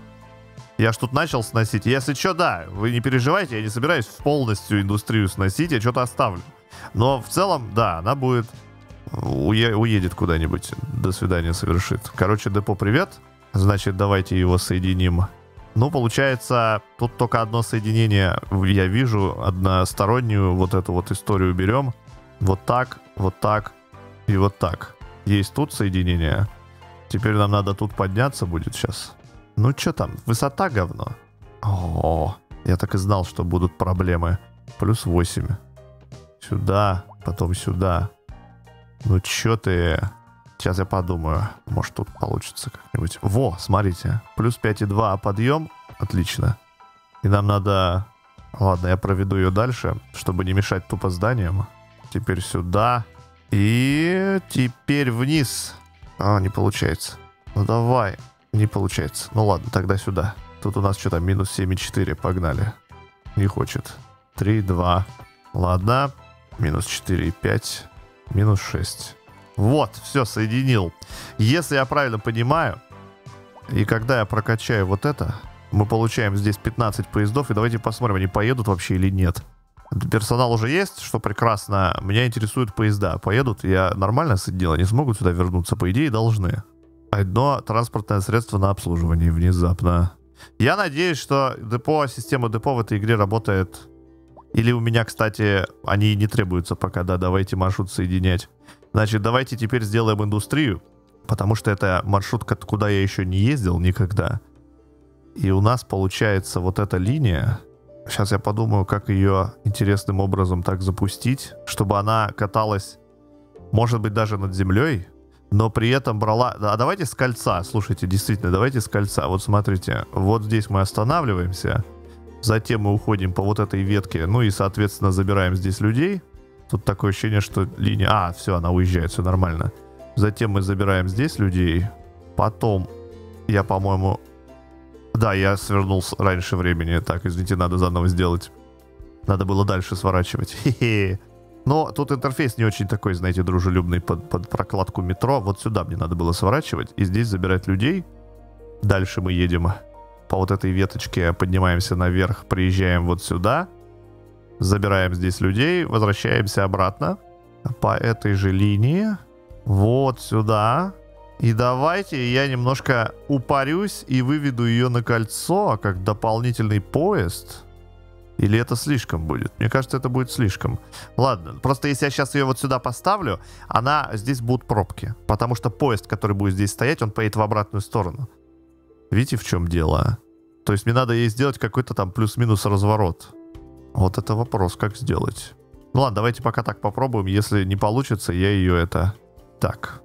A: Я ж тут начал сносить. Если что, да, вы не переживайте, я не собираюсь полностью индустрию сносить, я что-то оставлю. Но в целом, да, она будет... Уе уедет куда-нибудь. До свидания совершит. Короче, депо привет. Значит, давайте его соединим ну, получается, тут только одно соединение я вижу, одностороннюю вот эту вот историю берем. Вот так, вот так и вот так. Есть тут соединение. Теперь нам надо тут подняться будет сейчас. Ну, что там? Высота говно. О, я так и знал, что будут проблемы. Плюс 8. Сюда, потом сюда. Ну, чё ты... Сейчас я подумаю. Может, тут получится как-нибудь. Во, смотрите. Плюс 5,2 подъем. Отлично. И нам надо... Ладно, я проведу ее дальше, чтобы не мешать тупо зданиям. Теперь сюда. И теперь вниз. А, не получается. Ну давай. Не получается. Ну ладно, тогда сюда. Тут у нас что-то минус 7,4. Погнали. Не хочет. 3, 2. Ладно. Минус 4, 5. Минус 6. Вот, все, соединил. Если я правильно понимаю, и когда я прокачаю вот это, мы получаем здесь 15 поездов, и давайте посмотрим, они поедут вообще или нет. Персонал уже есть, что прекрасно. Меня интересуют поезда. Поедут, я нормально соединил, они смогут сюда вернуться? По идее, должны. Одно транспортное средство на обслуживании внезапно. Я надеюсь, что депо, система депо в этой игре работает. Или у меня, кстати, они не требуются пока, да, давайте маршрут соединять. Значит, давайте теперь сделаем индустрию, потому что это маршрут, куда я еще не ездил никогда. И у нас получается вот эта линия. Сейчас я подумаю, как ее интересным образом так запустить, чтобы она каталась, может быть, даже над землей, но при этом брала... А давайте с кольца, слушайте, действительно, давайте с кольца. Вот смотрите, вот здесь мы останавливаемся, затем мы уходим по вот этой ветке, ну и, соответственно, забираем здесь людей. Тут такое ощущение, что линия... А, все, она уезжает, все нормально. Затем мы забираем здесь людей. Потом я, по-моему... Да, я свернул раньше времени. Так, извините, надо заново сделать. Надо было дальше сворачивать. Хе-хе. Но тут интерфейс не очень такой, знаете, дружелюбный под, под прокладку метро. Вот сюда мне надо было сворачивать и здесь забирать людей. Дальше мы едем по вот этой веточке, поднимаемся наверх, приезжаем вот сюда. Забираем здесь людей, возвращаемся обратно по этой же линии. Вот сюда. И давайте я немножко упарюсь и выведу ее на кольцо, как дополнительный поезд. Или это слишком будет? Мне кажется, это будет слишком. Ладно, просто если я сейчас ее вот сюда поставлю, она здесь будут пробки. Потому что поезд, который будет здесь стоять, он поедет в обратную сторону. Видите, в чем дело? То есть мне надо ей сделать какой-то там плюс-минус разворот. Вот это вопрос, как сделать. Ну ладно, давайте пока так попробуем. Если не получится, я ее это... Так.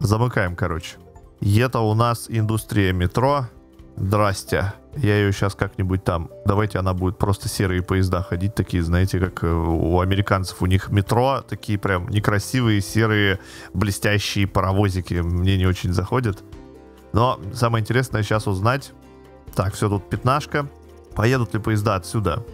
A: Замыкаем, короче. Это у нас индустрия метро. Здрасте. Я ее сейчас как-нибудь там... Давайте она будет просто серые поезда ходить, такие, знаете, как э, у американцев. У них метро, такие прям некрасивые, серые, блестящие паровозики. Мне не очень заходят. Но самое интересное сейчас узнать... Так, все, тут пятнашка. Поедут ли поезда отсюда?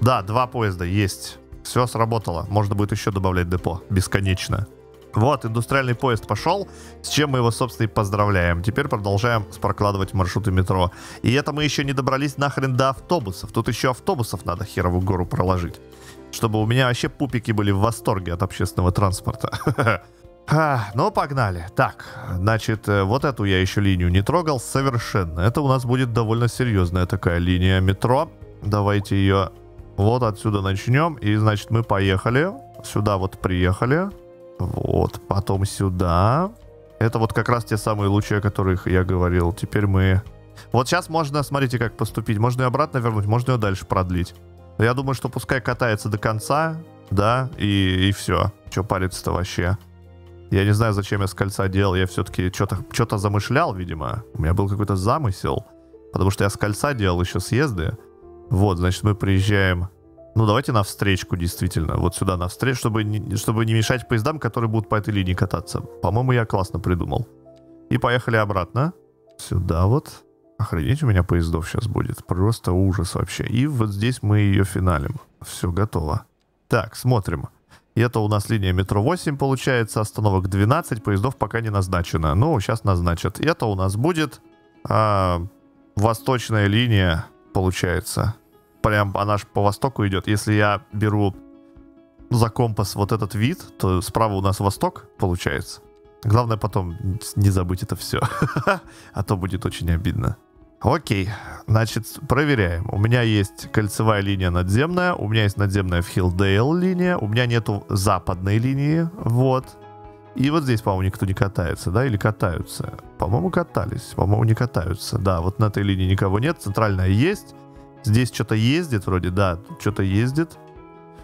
A: Да, два поезда есть. Все сработало. Можно будет еще добавлять депо. Бесконечно. Вот, индустриальный поезд пошел, с чем мы его, собственно, и поздравляем. Теперь продолжаем прокладывать маршруты метро. И это мы еще не добрались нахрен до автобусов. Тут еще автобусов надо херовую гору проложить. Чтобы у меня вообще пупики были в восторге от общественного транспорта. А, ну, погнали. Так, значит, э, вот эту я еще линию не трогал совершенно. Это у нас будет довольно серьезная такая линия метро. Давайте ее вот отсюда начнем. И, значит, мы поехали. Сюда вот приехали. Вот, потом сюда. Это вот как раз те самые лучи, о которых я говорил. Теперь мы... Вот сейчас можно, смотрите, как поступить. Можно ее обратно вернуть, можно ее дальше продлить. Я думаю, что пускай катается до конца, да, и, и все. Че париться-то вообще? Я не знаю, зачем я с кольца делал. Я все-таки что-то что замышлял, видимо. У меня был какой-то замысел. Потому что я с кольца делал еще съезды. Вот, значит, мы приезжаем ну, давайте на встречку, действительно. Вот сюда на встречу, чтобы чтобы не мешать поездам, которые будут по этой линии кататься. По-моему, я классно придумал. И поехали обратно. Сюда вот. Охренеть у меня поездов сейчас будет. Просто ужас вообще. И вот здесь мы ее финалим. Все, готово. Так, смотрим. Это у нас линия метро 8 получается. Остановок 12. Поездов пока не назначено. Ну, сейчас назначат. Это у нас будет а, восточная линия, получается прям она ж по востоку идет. Если я беру за компас вот этот вид, то справа у нас восток получается. Главное потом не забыть это все, а то будет очень обидно. Окей, значит, проверяем. У меня есть кольцевая линия надземная, у меня есть надземная в Хилдейл линия, у меня нету западной линии, вот. И вот здесь, по-моему, никто не катается, да, или катаются? По-моему, катались, по-моему, не катаются. Да, вот на этой линии никого нет, центральная есть, Здесь что-то ездит вроде, да, что-то ездит.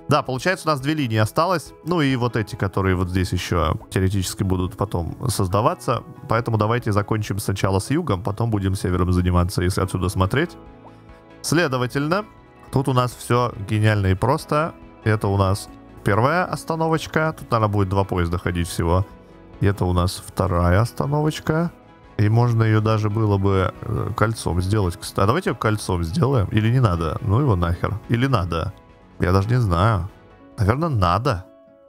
A: Да, получается, у нас две линии осталось. Ну и вот эти, которые вот здесь еще теоретически будут потом создаваться. Поэтому давайте закончим сначала с югом, потом будем севером заниматься, если отсюда смотреть. Следовательно, тут у нас все гениально и просто. Это у нас первая остановочка. Тут, наверное, будет два поезда ходить всего. И это у нас вторая остановочка. И можно ее даже было бы э, кольцом сделать. А давайте ее кольцом сделаем. Или не надо? Ну его нахер. Или надо? Я даже не знаю. Наверное, надо,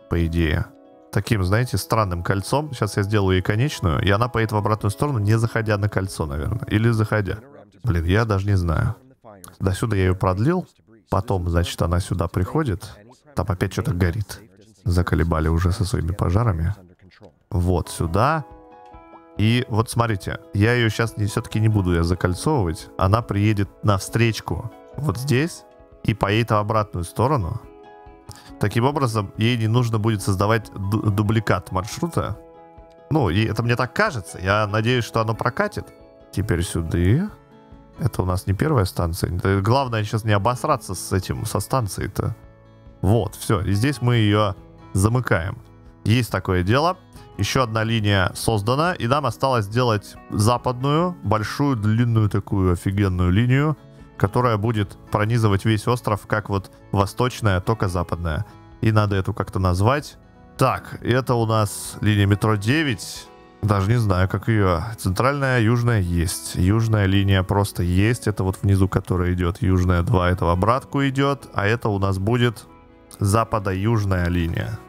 A: по идее. Таким, знаете, странным кольцом. Сейчас я сделаю ей конечную, и она поедет в обратную сторону, не заходя на кольцо, наверное. Или заходя. Блин, я даже не знаю. До сюда я ее продлил. Потом, значит, она сюда приходит. Там опять что-то горит. Заколебали уже со своими пожарами. Вот сюда. И вот смотрите, я ее сейчас все-таки не буду я закольцовывать. Она приедет на встречку вот здесь и поедет в обратную сторону. Таким образом, ей не нужно будет создавать дубликат маршрута. Ну, и это мне так кажется. Я надеюсь, что оно прокатит. Теперь сюда. Это у нас не первая станция. Главное сейчас не обосраться с этим, со станцией-то. Вот, все. И здесь мы ее замыкаем. Есть такое дело. Еще одна линия создана, и нам осталось сделать западную, большую, длинную такую офигенную линию, которая будет пронизывать весь остров, как вот восточная, только западная. И надо эту как-то назвать. Так, это у нас линия метро 9. Даже не знаю, как ее. Центральная, южная есть. Южная линия просто есть. Это вот внизу, которая идет. Южная 2, это в обратку идет. А это у нас будет запада-южная линия.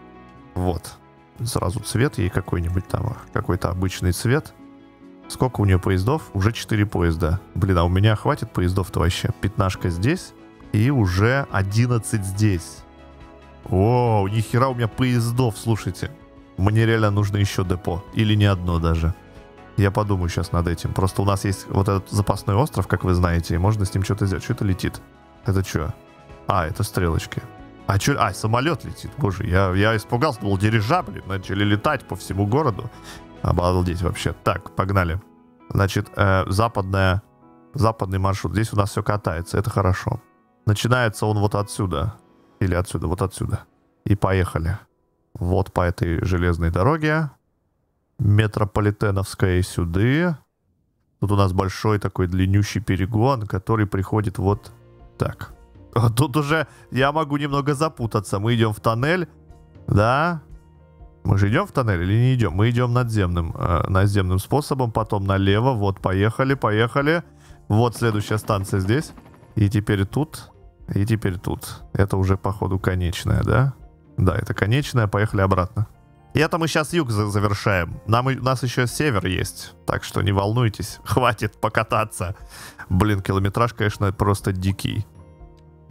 A: Вот. Сразу цвет ей какой-нибудь там. Какой-то обычный цвет. Сколько у нее поездов? Уже 4 поезда. Блин, а у меня хватит поездов-то вообще? Пятнашка здесь. И уже 11 здесь. О, ни хера у меня поездов, слушайте. Мне реально нужно еще депо. Или не одно даже. Я подумаю сейчас над этим. Просто у нас есть вот этот запасной остров, как вы знаете, и можно с ним что-то сделать. Что это летит? Это что? А, это стрелочки. А что? А, самолет летит. Боже, я, я испугался. Думал, дирижабли начали летать по всему городу. Обалдеть вообще. Так, погнали. Значит, э, западная, западный маршрут. Здесь у нас все катается. Это хорошо. Начинается он вот отсюда. Или отсюда, вот отсюда. И поехали. Вот по этой железной дороге. Метрополитеновская сюда. Тут у нас большой такой длиннющий перегон, который приходит вот так. Тут уже я могу немного запутаться. Мы идем в тоннель, да? Мы же идем в тоннель или не идем? Мы идем надземным, э, надземным способом, потом налево. Вот, поехали, поехали. Вот следующая станция здесь. И теперь тут, и теперь тут. Это уже, походу, конечная, да? Да, это конечная, поехали обратно. И это мы сейчас юг завершаем. Нам, у нас еще север есть, так что не волнуйтесь, хватит покататься. Блин, километраж, конечно, просто дикий.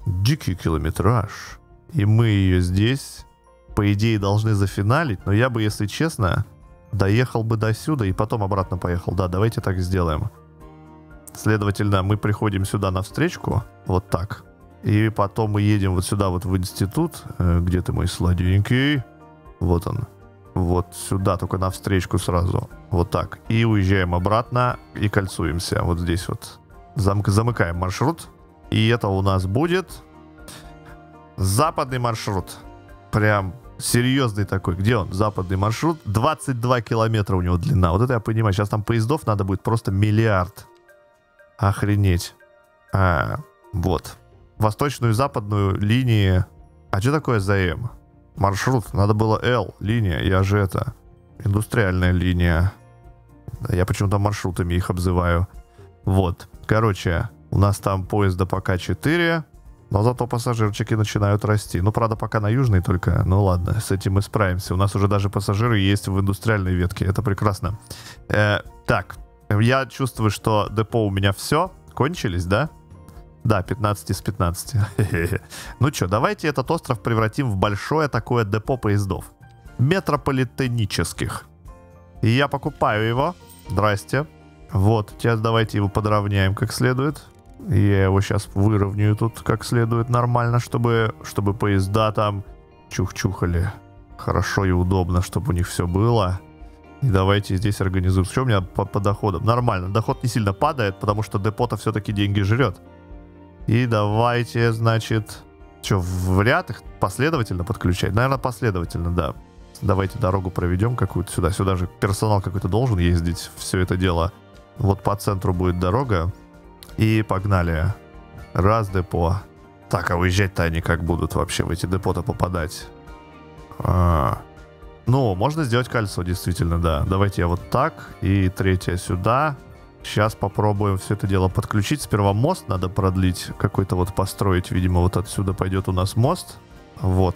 A: Дикий километраж. И мы ее здесь, по идее, должны зафиналить, но я бы, если честно, доехал бы до сюда и потом обратно поехал. Да, давайте так сделаем. Следовательно, мы приходим сюда на встречку, вот так. И потом мы едем вот сюда, вот в институт. Э, где ты, мой сладенький? Вот он. Вот сюда, только на встречку сразу. Вот так. И уезжаем обратно и кольцуемся. Вот здесь вот. Зам замыкаем маршрут. И это у нас будет западный маршрут. Прям серьезный такой. Где он? Западный маршрут. 22 километра у него длина. Вот это я понимаю. Сейчас там поездов надо будет просто миллиард. Охренеть. А, вот восточную и западную линии. А что такое ЗМ? Маршрут. Надо было L, линия. Я же это... Индустриальная линия. Я почему-то маршрутами их обзываю. Вот. Короче, у нас там поезда пока 4. Но зато пассажирчики начинают расти. Ну, правда, пока на южной только. Ну ладно, с этим мы справимся. У нас уже даже пассажиры есть в индустриальной ветке. Это прекрасно. Э, так, я чувствую, что депо у меня все. Кончились, да? Да, 15 из 15. ну что, давайте этот остров превратим в большое такое депо поездов. Метрополитенических. Я покупаю его. Здрасте. Вот, сейчас давайте его подровняем как следует. Я его сейчас выровняю тут как следует нормально, чтобы, чтобы поезда там чух-чухали хорошо и удобно, чтобы у них все было. И давайте здесь организуем. Что у меня по, по доходам? Нормально. Доход не сильно падает, потому что депо-то все-таки деньги жрет. И давайте, значит, что, в ряд их последовательно подключать? Наверное, последовательно, да. Давайте дорогу проведем какую-то сюда. Сюда же персонал какой-то должен ездить. Все это дело. Вот по центру будет дорога. И погнали. Раз депо. Так, а уезжать-то они как будут вообще в эти депо-то попадать? А, ну, можно сделать кольцо, действительно, да. Давайте я вот так. И третье сюда. Сейчас попробуем все это дело подключить. Сперва мост надо продлить, какой-то вот построить. Видимо, вот отсюда пойдет у нас мост. Вот.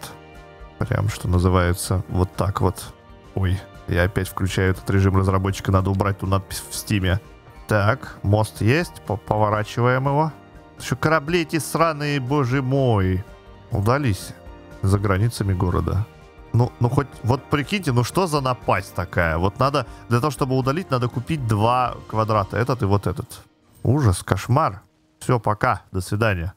A: Прям, что называется, вот так вот. Ой, я опять включаю этот режим разработчика. Надо убрать ту надпись в стиме. Так, мост есть. Поворачиваем его. Еще корабли эти сраные, боже мой. Удались за границами города. Ну, ну хоть, вот прикиньте, ну что за напасть такая? Вот надо, для того, чтобы удалить, надо купить два квадрата. Этот и вот этот. Ужас, кошмар. Все, пока, до свидания.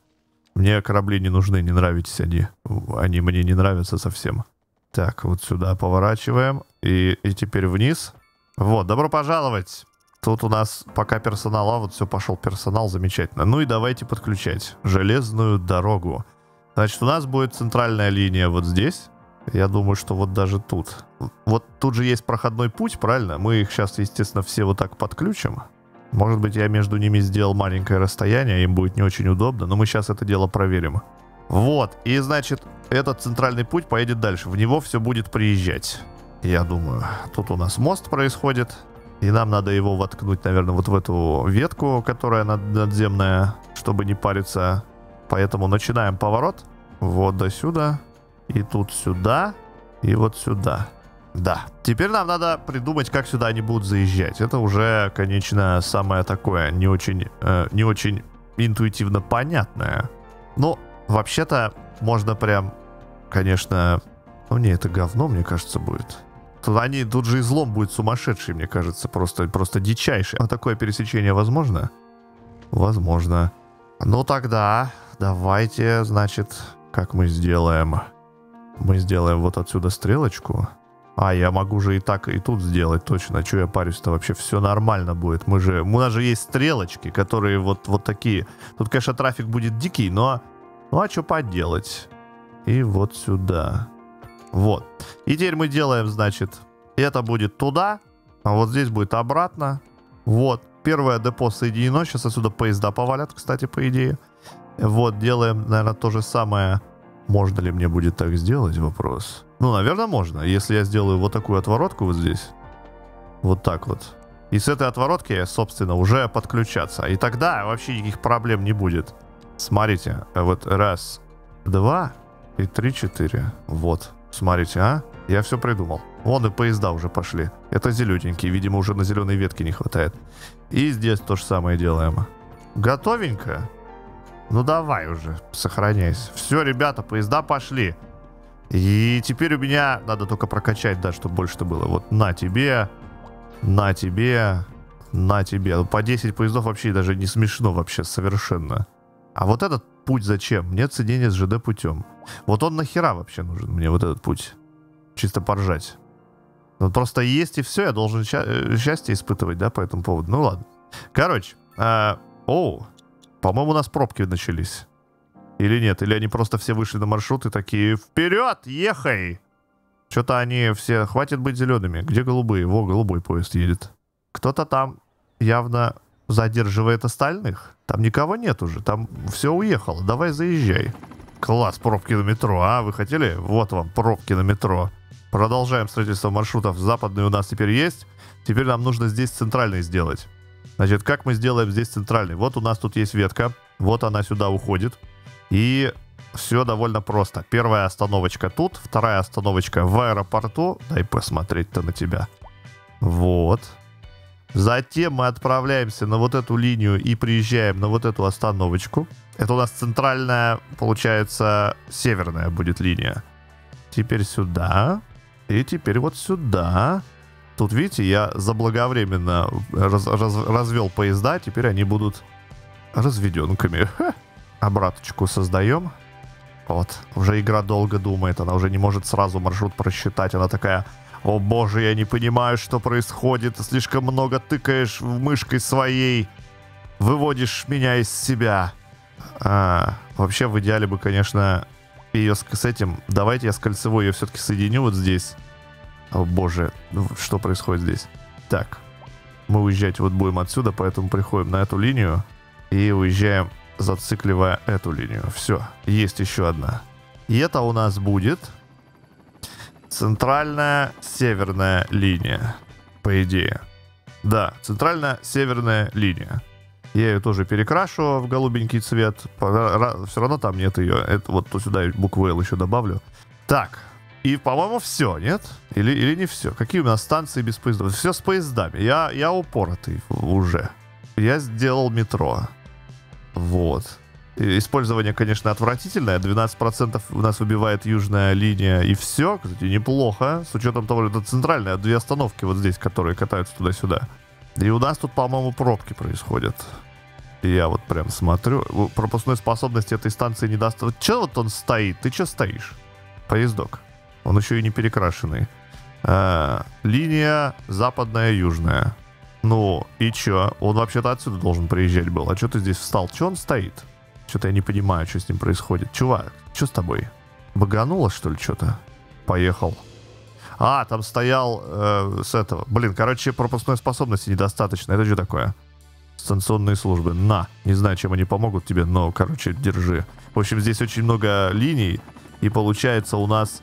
A: Мне корабли не нужны, не нравитесь они. Они мне не нравятся совсем. Так, вот сюда поворачиваем. И, и теперь вниз. Вот, добро пожаловать. Тут у нас пока персонал, а вот все, пошел персонал, замечательно. Ну и давайте подключать железную дорогу. Значит, у нас будет центральная линия вот здесь. Я думаю, что вот даже тут. Вот тут же есть проходной путь, правильно? Мы их сейчас, естественно, все вот так подключим. Может быть, я между ними сделал маленькое расстояние, им будет не очень удобно, но мы сейчас это дело проверим. Вот, и значит, этот центральный путь поедет дальше. В него все будет приезжать. Я думаю, тут у нас мост происходит. И нам надо его воткнуть, наверное, вот в эту ветку, которая над, надземная, чтобы не париться. Поэтому начинаем поворот. Вот до сюда. И тут сюда. И вот сюда. Да. Теперь нам надо придумать, как сюда они будут заезжать. Это уже, конечно, самое такое не очень, э, не очень интуитивно понятное. Но вообще-то можно прям, конечно... Ну не, это говно, мне кажется, будет. Тут, они, тут же излом будет сумасшедший, мне кажется, просто, просто дичайший. А такое пересечение возможно? Возможно. Ну тогда давайте, значит, как мы сделаем? Мы сделаем вот отсюда стрелочку. А, я могу же и так, и тут сделать точно. Че я парюсь-то? Вообще все нормально будет. Мы же, у нас же есть стрелочки, которые вот, вот такие. Тут, конечно, трафик будет дикий, но... Ну, а что поделать? И вот сюда. Вот. И теперь мы делаем, значит, это будет туда, а вот здесь будет обратно. Вот. Первое депо соединено. Сейчас отсюда поезда повалят, кстати, по идее. Вот, делаем, наверное, то же самое. Можно ли мне будет так сделать? Вопрос. Ну, наверное, можно. Если я сделаю вот такую отворотку вот здесь. Вот так вот. И с этой отворотки, собственно, уже подключаться. И тогда вообще никаких проблем не будет. Смотрите, вот раз, два и три, четыре. Вот. Смотрите, а? Я все придумал. Вон и поезда уже пошли. Это зелененькие, видимо, уже на зеленой ветке не хватает. И здесь то же самое делаем. Готовенько? Ну давай уже, сохраняйся. Все, ребята, поезда пошли. И теперь у меня надо только прокачать, да, чтобы больше-то было. Вот на тебе, на тебе, на тебе. Ну, по 10 поездов вообще даже не смешно вообще совершенно. А вот этот путь зачем? Мне соединение с ЖД путем. Вот он нахера вообще нужен мне, вот этот путь? Чисто поржать. Вот просто есть и все, я должен э, счастье испытывать, да, по этому поводу. Ну ладно. Короче, э, о, по-моему, у нас пробки начались. Или нет? Или они просто все вышли на маршрут и такие «Вперед! Ехай!» Что-то они все... Хватит быть зелеными. Где голубые? Во, голубой поезд едет. Кто-то там явно задерживает остальных. Там никого нет уже. Там все уехало. Давай заезжай. Класс, пробки на метро. А, вы хотели? Вот вам пробки на метро. Продолжаем строительство маршрутов. Западный у нас теперь есть. Теперь нам нужно здесь центральный сделать. Значит, как мы сделаем здесь центральный? Вот у нас тут есть ветка. Вот она сюда уходит. И все довольно просто. Первая остановочка тут, вторая остановочка в аэропорту. Дай посмотреть-то на тебя. Вот. Затем мы отправляемся на вот эту линию и приезжаем на вот эту остановочку. Это у нас центральная, получается, северная будет линия. Теперь сюда. И теперь вот сюда. Тут, видите, я заблаговременно раз, раз, развел поезда, теперь они будут разведенками. Ха. Обраточку создаем. Вот, уже игра долго думает, она уже не может сразу маршрут просчитать. Она такая, о боже, я не понимаю, что происходит. Слишком много тыкаешь в мышкой своей. Выводишь меня из себя. А, вообще, в идеале бы, конечно, ее с, с этим... Давайте я с кольцевой ее все-таки соединю вот здесь. О боже, ну, что происходит здесь? Так, мы уезжать вот будем отсюда, поэтому приходим на эту линию и уезжаем, зацикливая эту линию. Все, есть еще одна. И это у нас будет центральная северная линия, по идее. Да, центральная северная линия. Я ее тоже перекрашу в голубенький цвет. Все равно там нет ее. Это вот то сюда букву L еще добавлю. Так, и, по-моему, все, нет? Или, или не все? Какие у нас станции без поездов? Все с поездами. Я, я упоротый уже. Я сделал метро. Вот. Использование, конечно, отвратительное. 12% у нас выбивает южная линия, и все. Кстати, неплохо. С учетом того, что это центральная, две остановки вот здесь, которые катаются туда-сюда. И у нас тут, по-моему, пробки происходят. Я вот прям смотрю. Пропускной способности этой станции не даст. Вот че вот он стоит? Ты че стоишь? Поездок. Он еще и не перекрашенный. А, линия западная, южная. Ну, и чё? Он вообще-то отсюда должен приезжать был. А что ты здесь встал? Че он стоит? Что-то я не понимаю, что с ним происходит. Чувак, что с тобой? Багануло, что ли, что-то? Поехал. А, там стоял э, с этого. Блин, короче, пропускной способности недостаточно. Это что такое? Станционные службы. На. Не знаю, чем они помогут тебе, но, короче, держи. В общем, здесь очень много линий. И получается у нас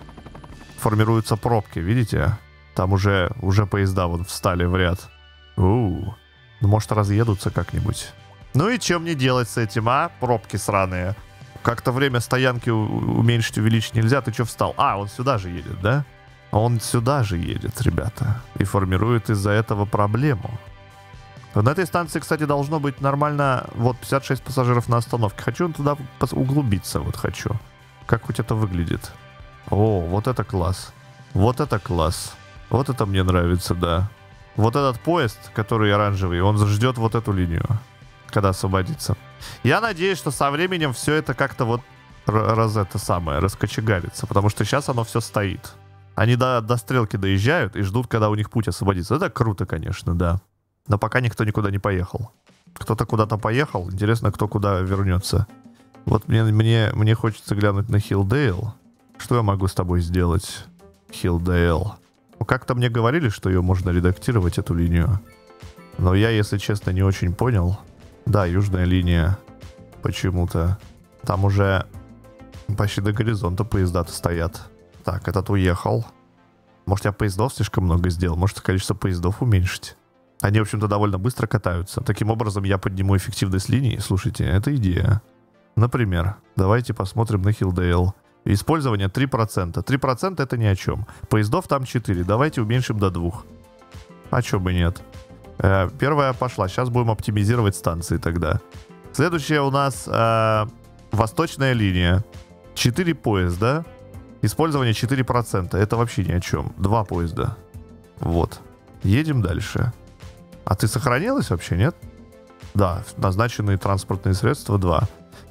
A: формируются пробки, видите? Там уже, уже поезда вот встали в ряд. У, ну, может, разъедутся как-нибудь. Ну и чем мне делать с этим, а? Пробки сраные. Как-то время стоянки уменьшить, увеличить нельзя. Ты что встал? А, он сюда же едет, да? Он сюда же едет, ребята. И формирует из-за этого проблему. На этой станции, кстати, должно быть нормально... Вот, 56 пассажиров на остановке. Хочу туда углубиться, вот хочу. Как хоть это выглядит. О, вот это класс. Вот это класс. Вот это мне нравится, да. Вот этот поезд, который оранжевый, он ждет вот эту линию, когда освободится. Я надеюсь, что со временем все это как-то вот раз это самое, раскочегарится, потому что сейчас оно все стоит. Они до, до стрелки доезжают и ждут, когда у них путь освободится. Это круто, конечно, да. Но пока никто никуда не поехал. Кто-то куда-то поехал. Интересно, кто куда вернется. Вот мне, мне, мне хочется глянуть на Хилдейл. Что я могу с тобой сделать, Хилдейл? Ну, как-то мне говорили, что ее можно редактировать, эту линию. Но я, если честно, не очень понял. Да, южная линия. Почему-то. Там уже почти до горизонта поезда-то стоят. Так, этот уехал. Может, я поездов слишком много сделал? Может, количество поездов уменьшить? Они, в общем-то, довольно быстро катаются. Таким образом, я подниму эффективность линии. Слушайте, это идея. Например, давайте посмотрим на Хилдейл. Использование 3%. 3% это ни о чем. Поездов там 4. Давайте уменьшим до 2. А чё бы нет. Э, первая пошла. Сейчас будем оптимизировать станции тогда. Следующая у нас э, восточная линия. 4 поезда. Использование 4%. Это вообще ни о чем. Два поезда. Вот. Едем дальше. А ты сохранилась вообще, нет? Да, назначенные транспортные средства 2.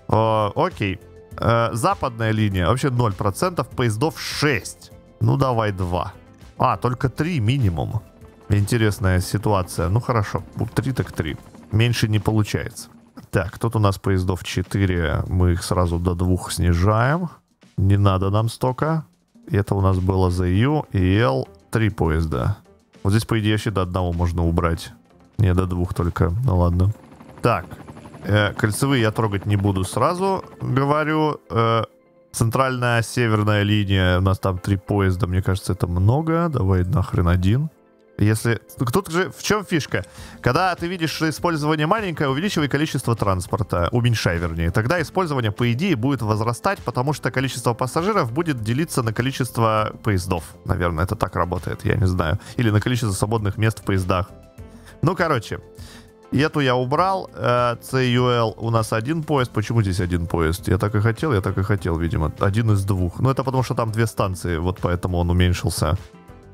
A: О, окей. Э, западная линия вообще 0%, поездов 6. Ну давай 2. А, только 3 минимум. Интересная ситуация. Ну хорошо, 3 так 3. Меньше не получается. Так, тут у нас поездов 4. Мы их сразу до 2 снижаем. Не надо нам столько. Это у нас было за Ю и Л 3 поезда. Вот здесь, по идее, вообще до одного можно убрать. Не, до двух только. Ну ладно. Так, Э, кольцевые я трогать не буду сразу, говорю. Э, центральная северная линия, у нас там три поезда, мне кажется, это много. Давай нахрен один. Если... Тут же в чем фишка? Когда ты видишь, что использование маленькое, увеличивай количество транспорта. Уменьшай, вернее. Тогда использование, по идее, будет возрастать, потому что количество пассажиров будет делиться на количество поездов. Наверное, это так работает, я не знаю. Или на количество свободных мест в поездах. Ну, короче. Эту я убрал. CUL у нас один поезд. Почему здесь один поезд? Я так и хотел, я так и хотел, видимо. Один из двух. Ну, это потому что там две станции, вот поэтому он уменьшился.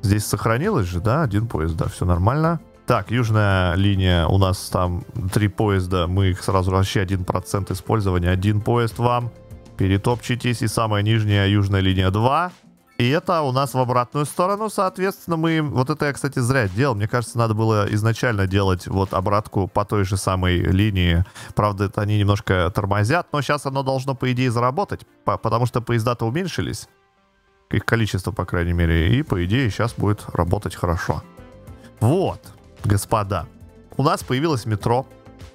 A: Здесь сохранилось же, да? Один поезд, да, все нормально. Так, южная линия, у нас там три поезда, мы их сразу вообще один процент использования. Один поезд вам, перетопчитесь. И самая нижняя южная линия 2. И это у нас в обратную сторону, соответственно, мы... Вот это я, кстати, зря делал. Мне кажется, надо было изначально делать вот обратку по той же самой линии. Правда, это они немножко тормозят, но сейчас оно должно, по идее, заработать, потому что поезда-то уменьшились. Их количество, по крайней мере. И, по идее, сейчас будет работать хорошо. Вот, господа. У нас появилось метро.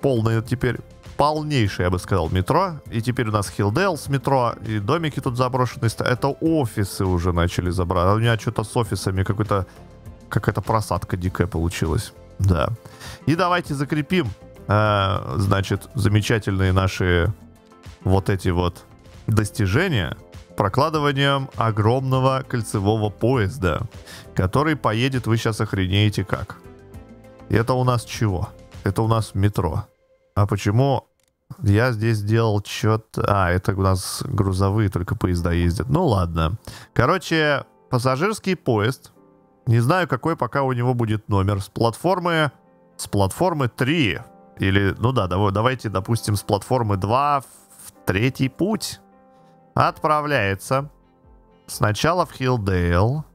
A: Полное теперь полнейшее, я бы сказал, метро. И теперь у нас Хилдейл с метро, и домики тут заброшенные. Это офисы уже начали забрать. А у меня что-то с офисами какой-то какая-то просадка дикая получилась. Да. И давайте закрепим, э, значит, замечательные наши вот эти вот достижения прокладыванием огромного кольцевого поезда, который поедет, вы сейчас охренеете как. Это у нас чего? Это у нас метро. А почему Я здесь сделал что-то... А, это у нас грузовые только поезда ездят. Ну ладно. Короче, пассажирский поезд. Не знаю, какой пока у него будет номер. С платформы... С платформы 3. Или, ну да, давай, давайте, допустим, с платформы 2 в третий путь. Отправляется. Сначала в Хилдейл.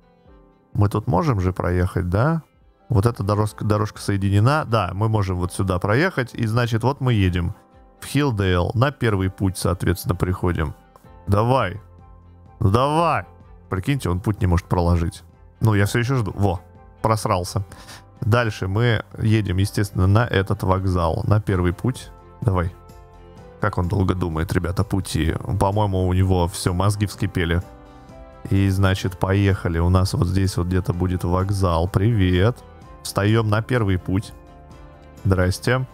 A: Мы тут можем же проехать, да? Вот эта дорожка, дорожка соединена. Да, мы можем вот сюда проехать. И значит, вот мы едем в Хилдейл. На первый путь, соответственно, приходим. Давай. Ну давай. Прикиньте, он путь не может проложить. Ну, я все еще жду. Во, просрался. Дальше мы едем, естественно, на этот вокзал. На первый путь. Давай. Как он долго думает, ребята, пути. По-моему, у него все, мозги вскипели. И, значит, поехали. У нас вот здесь вот где-то будет вокзал. Привет. Встаем на первый путь. Здрасте.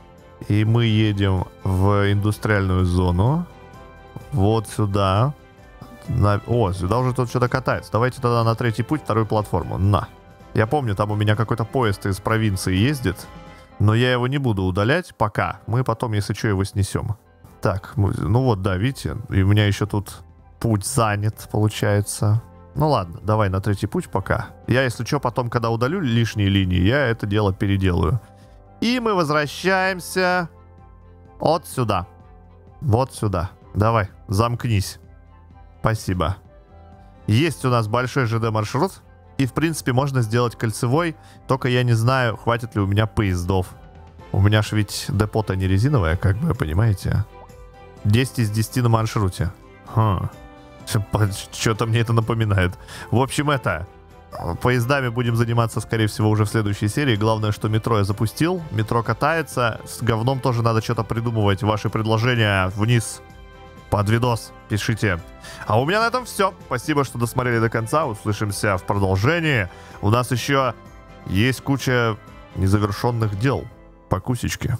A: И мы едем в индустриальную зону. Вот сюда. На... О, сюда уже тут что-то катается. Давайте тогда на третий путь, вторую платформу. На. Я помню, там у меня какой-то поезд из провинции ездит. Но я его не буду удалять пока. Мы потом, если что, его снесем. Так, ну вот, да, видите, и у меня еще тут путь занят, получается. Ну ладно, давай на третий путь пока. Я, если что, потом, когда удалю лишние линии, я это дело переделаю. И мы возвращаемся от сюда. Вот сюда. Давай, замкнись. Спасибо. Есть у нас большой ЖД-маршрут. И, в принципе, можно сделать кольцевой. Только я не знаю, хватит ли у меня поездов. У меня ж ведь депо-то не резиновое, как бы, понимаете? 10 из 10 на маршруте. Что-то мне это напоминает. В общем, это... Поездами будем заниматься, скорее всего, уже в следующей серии. Главное, что метро я запустил. Метро катается. С говном тоже надо что-то придумывать. Ваши предложения вниз под видос пишите. А у меня на этом все. Спасибо, что досмотрели до конца. Услышимся в продолжении. У нас еще есть куча незавершенных дел. По кусечке.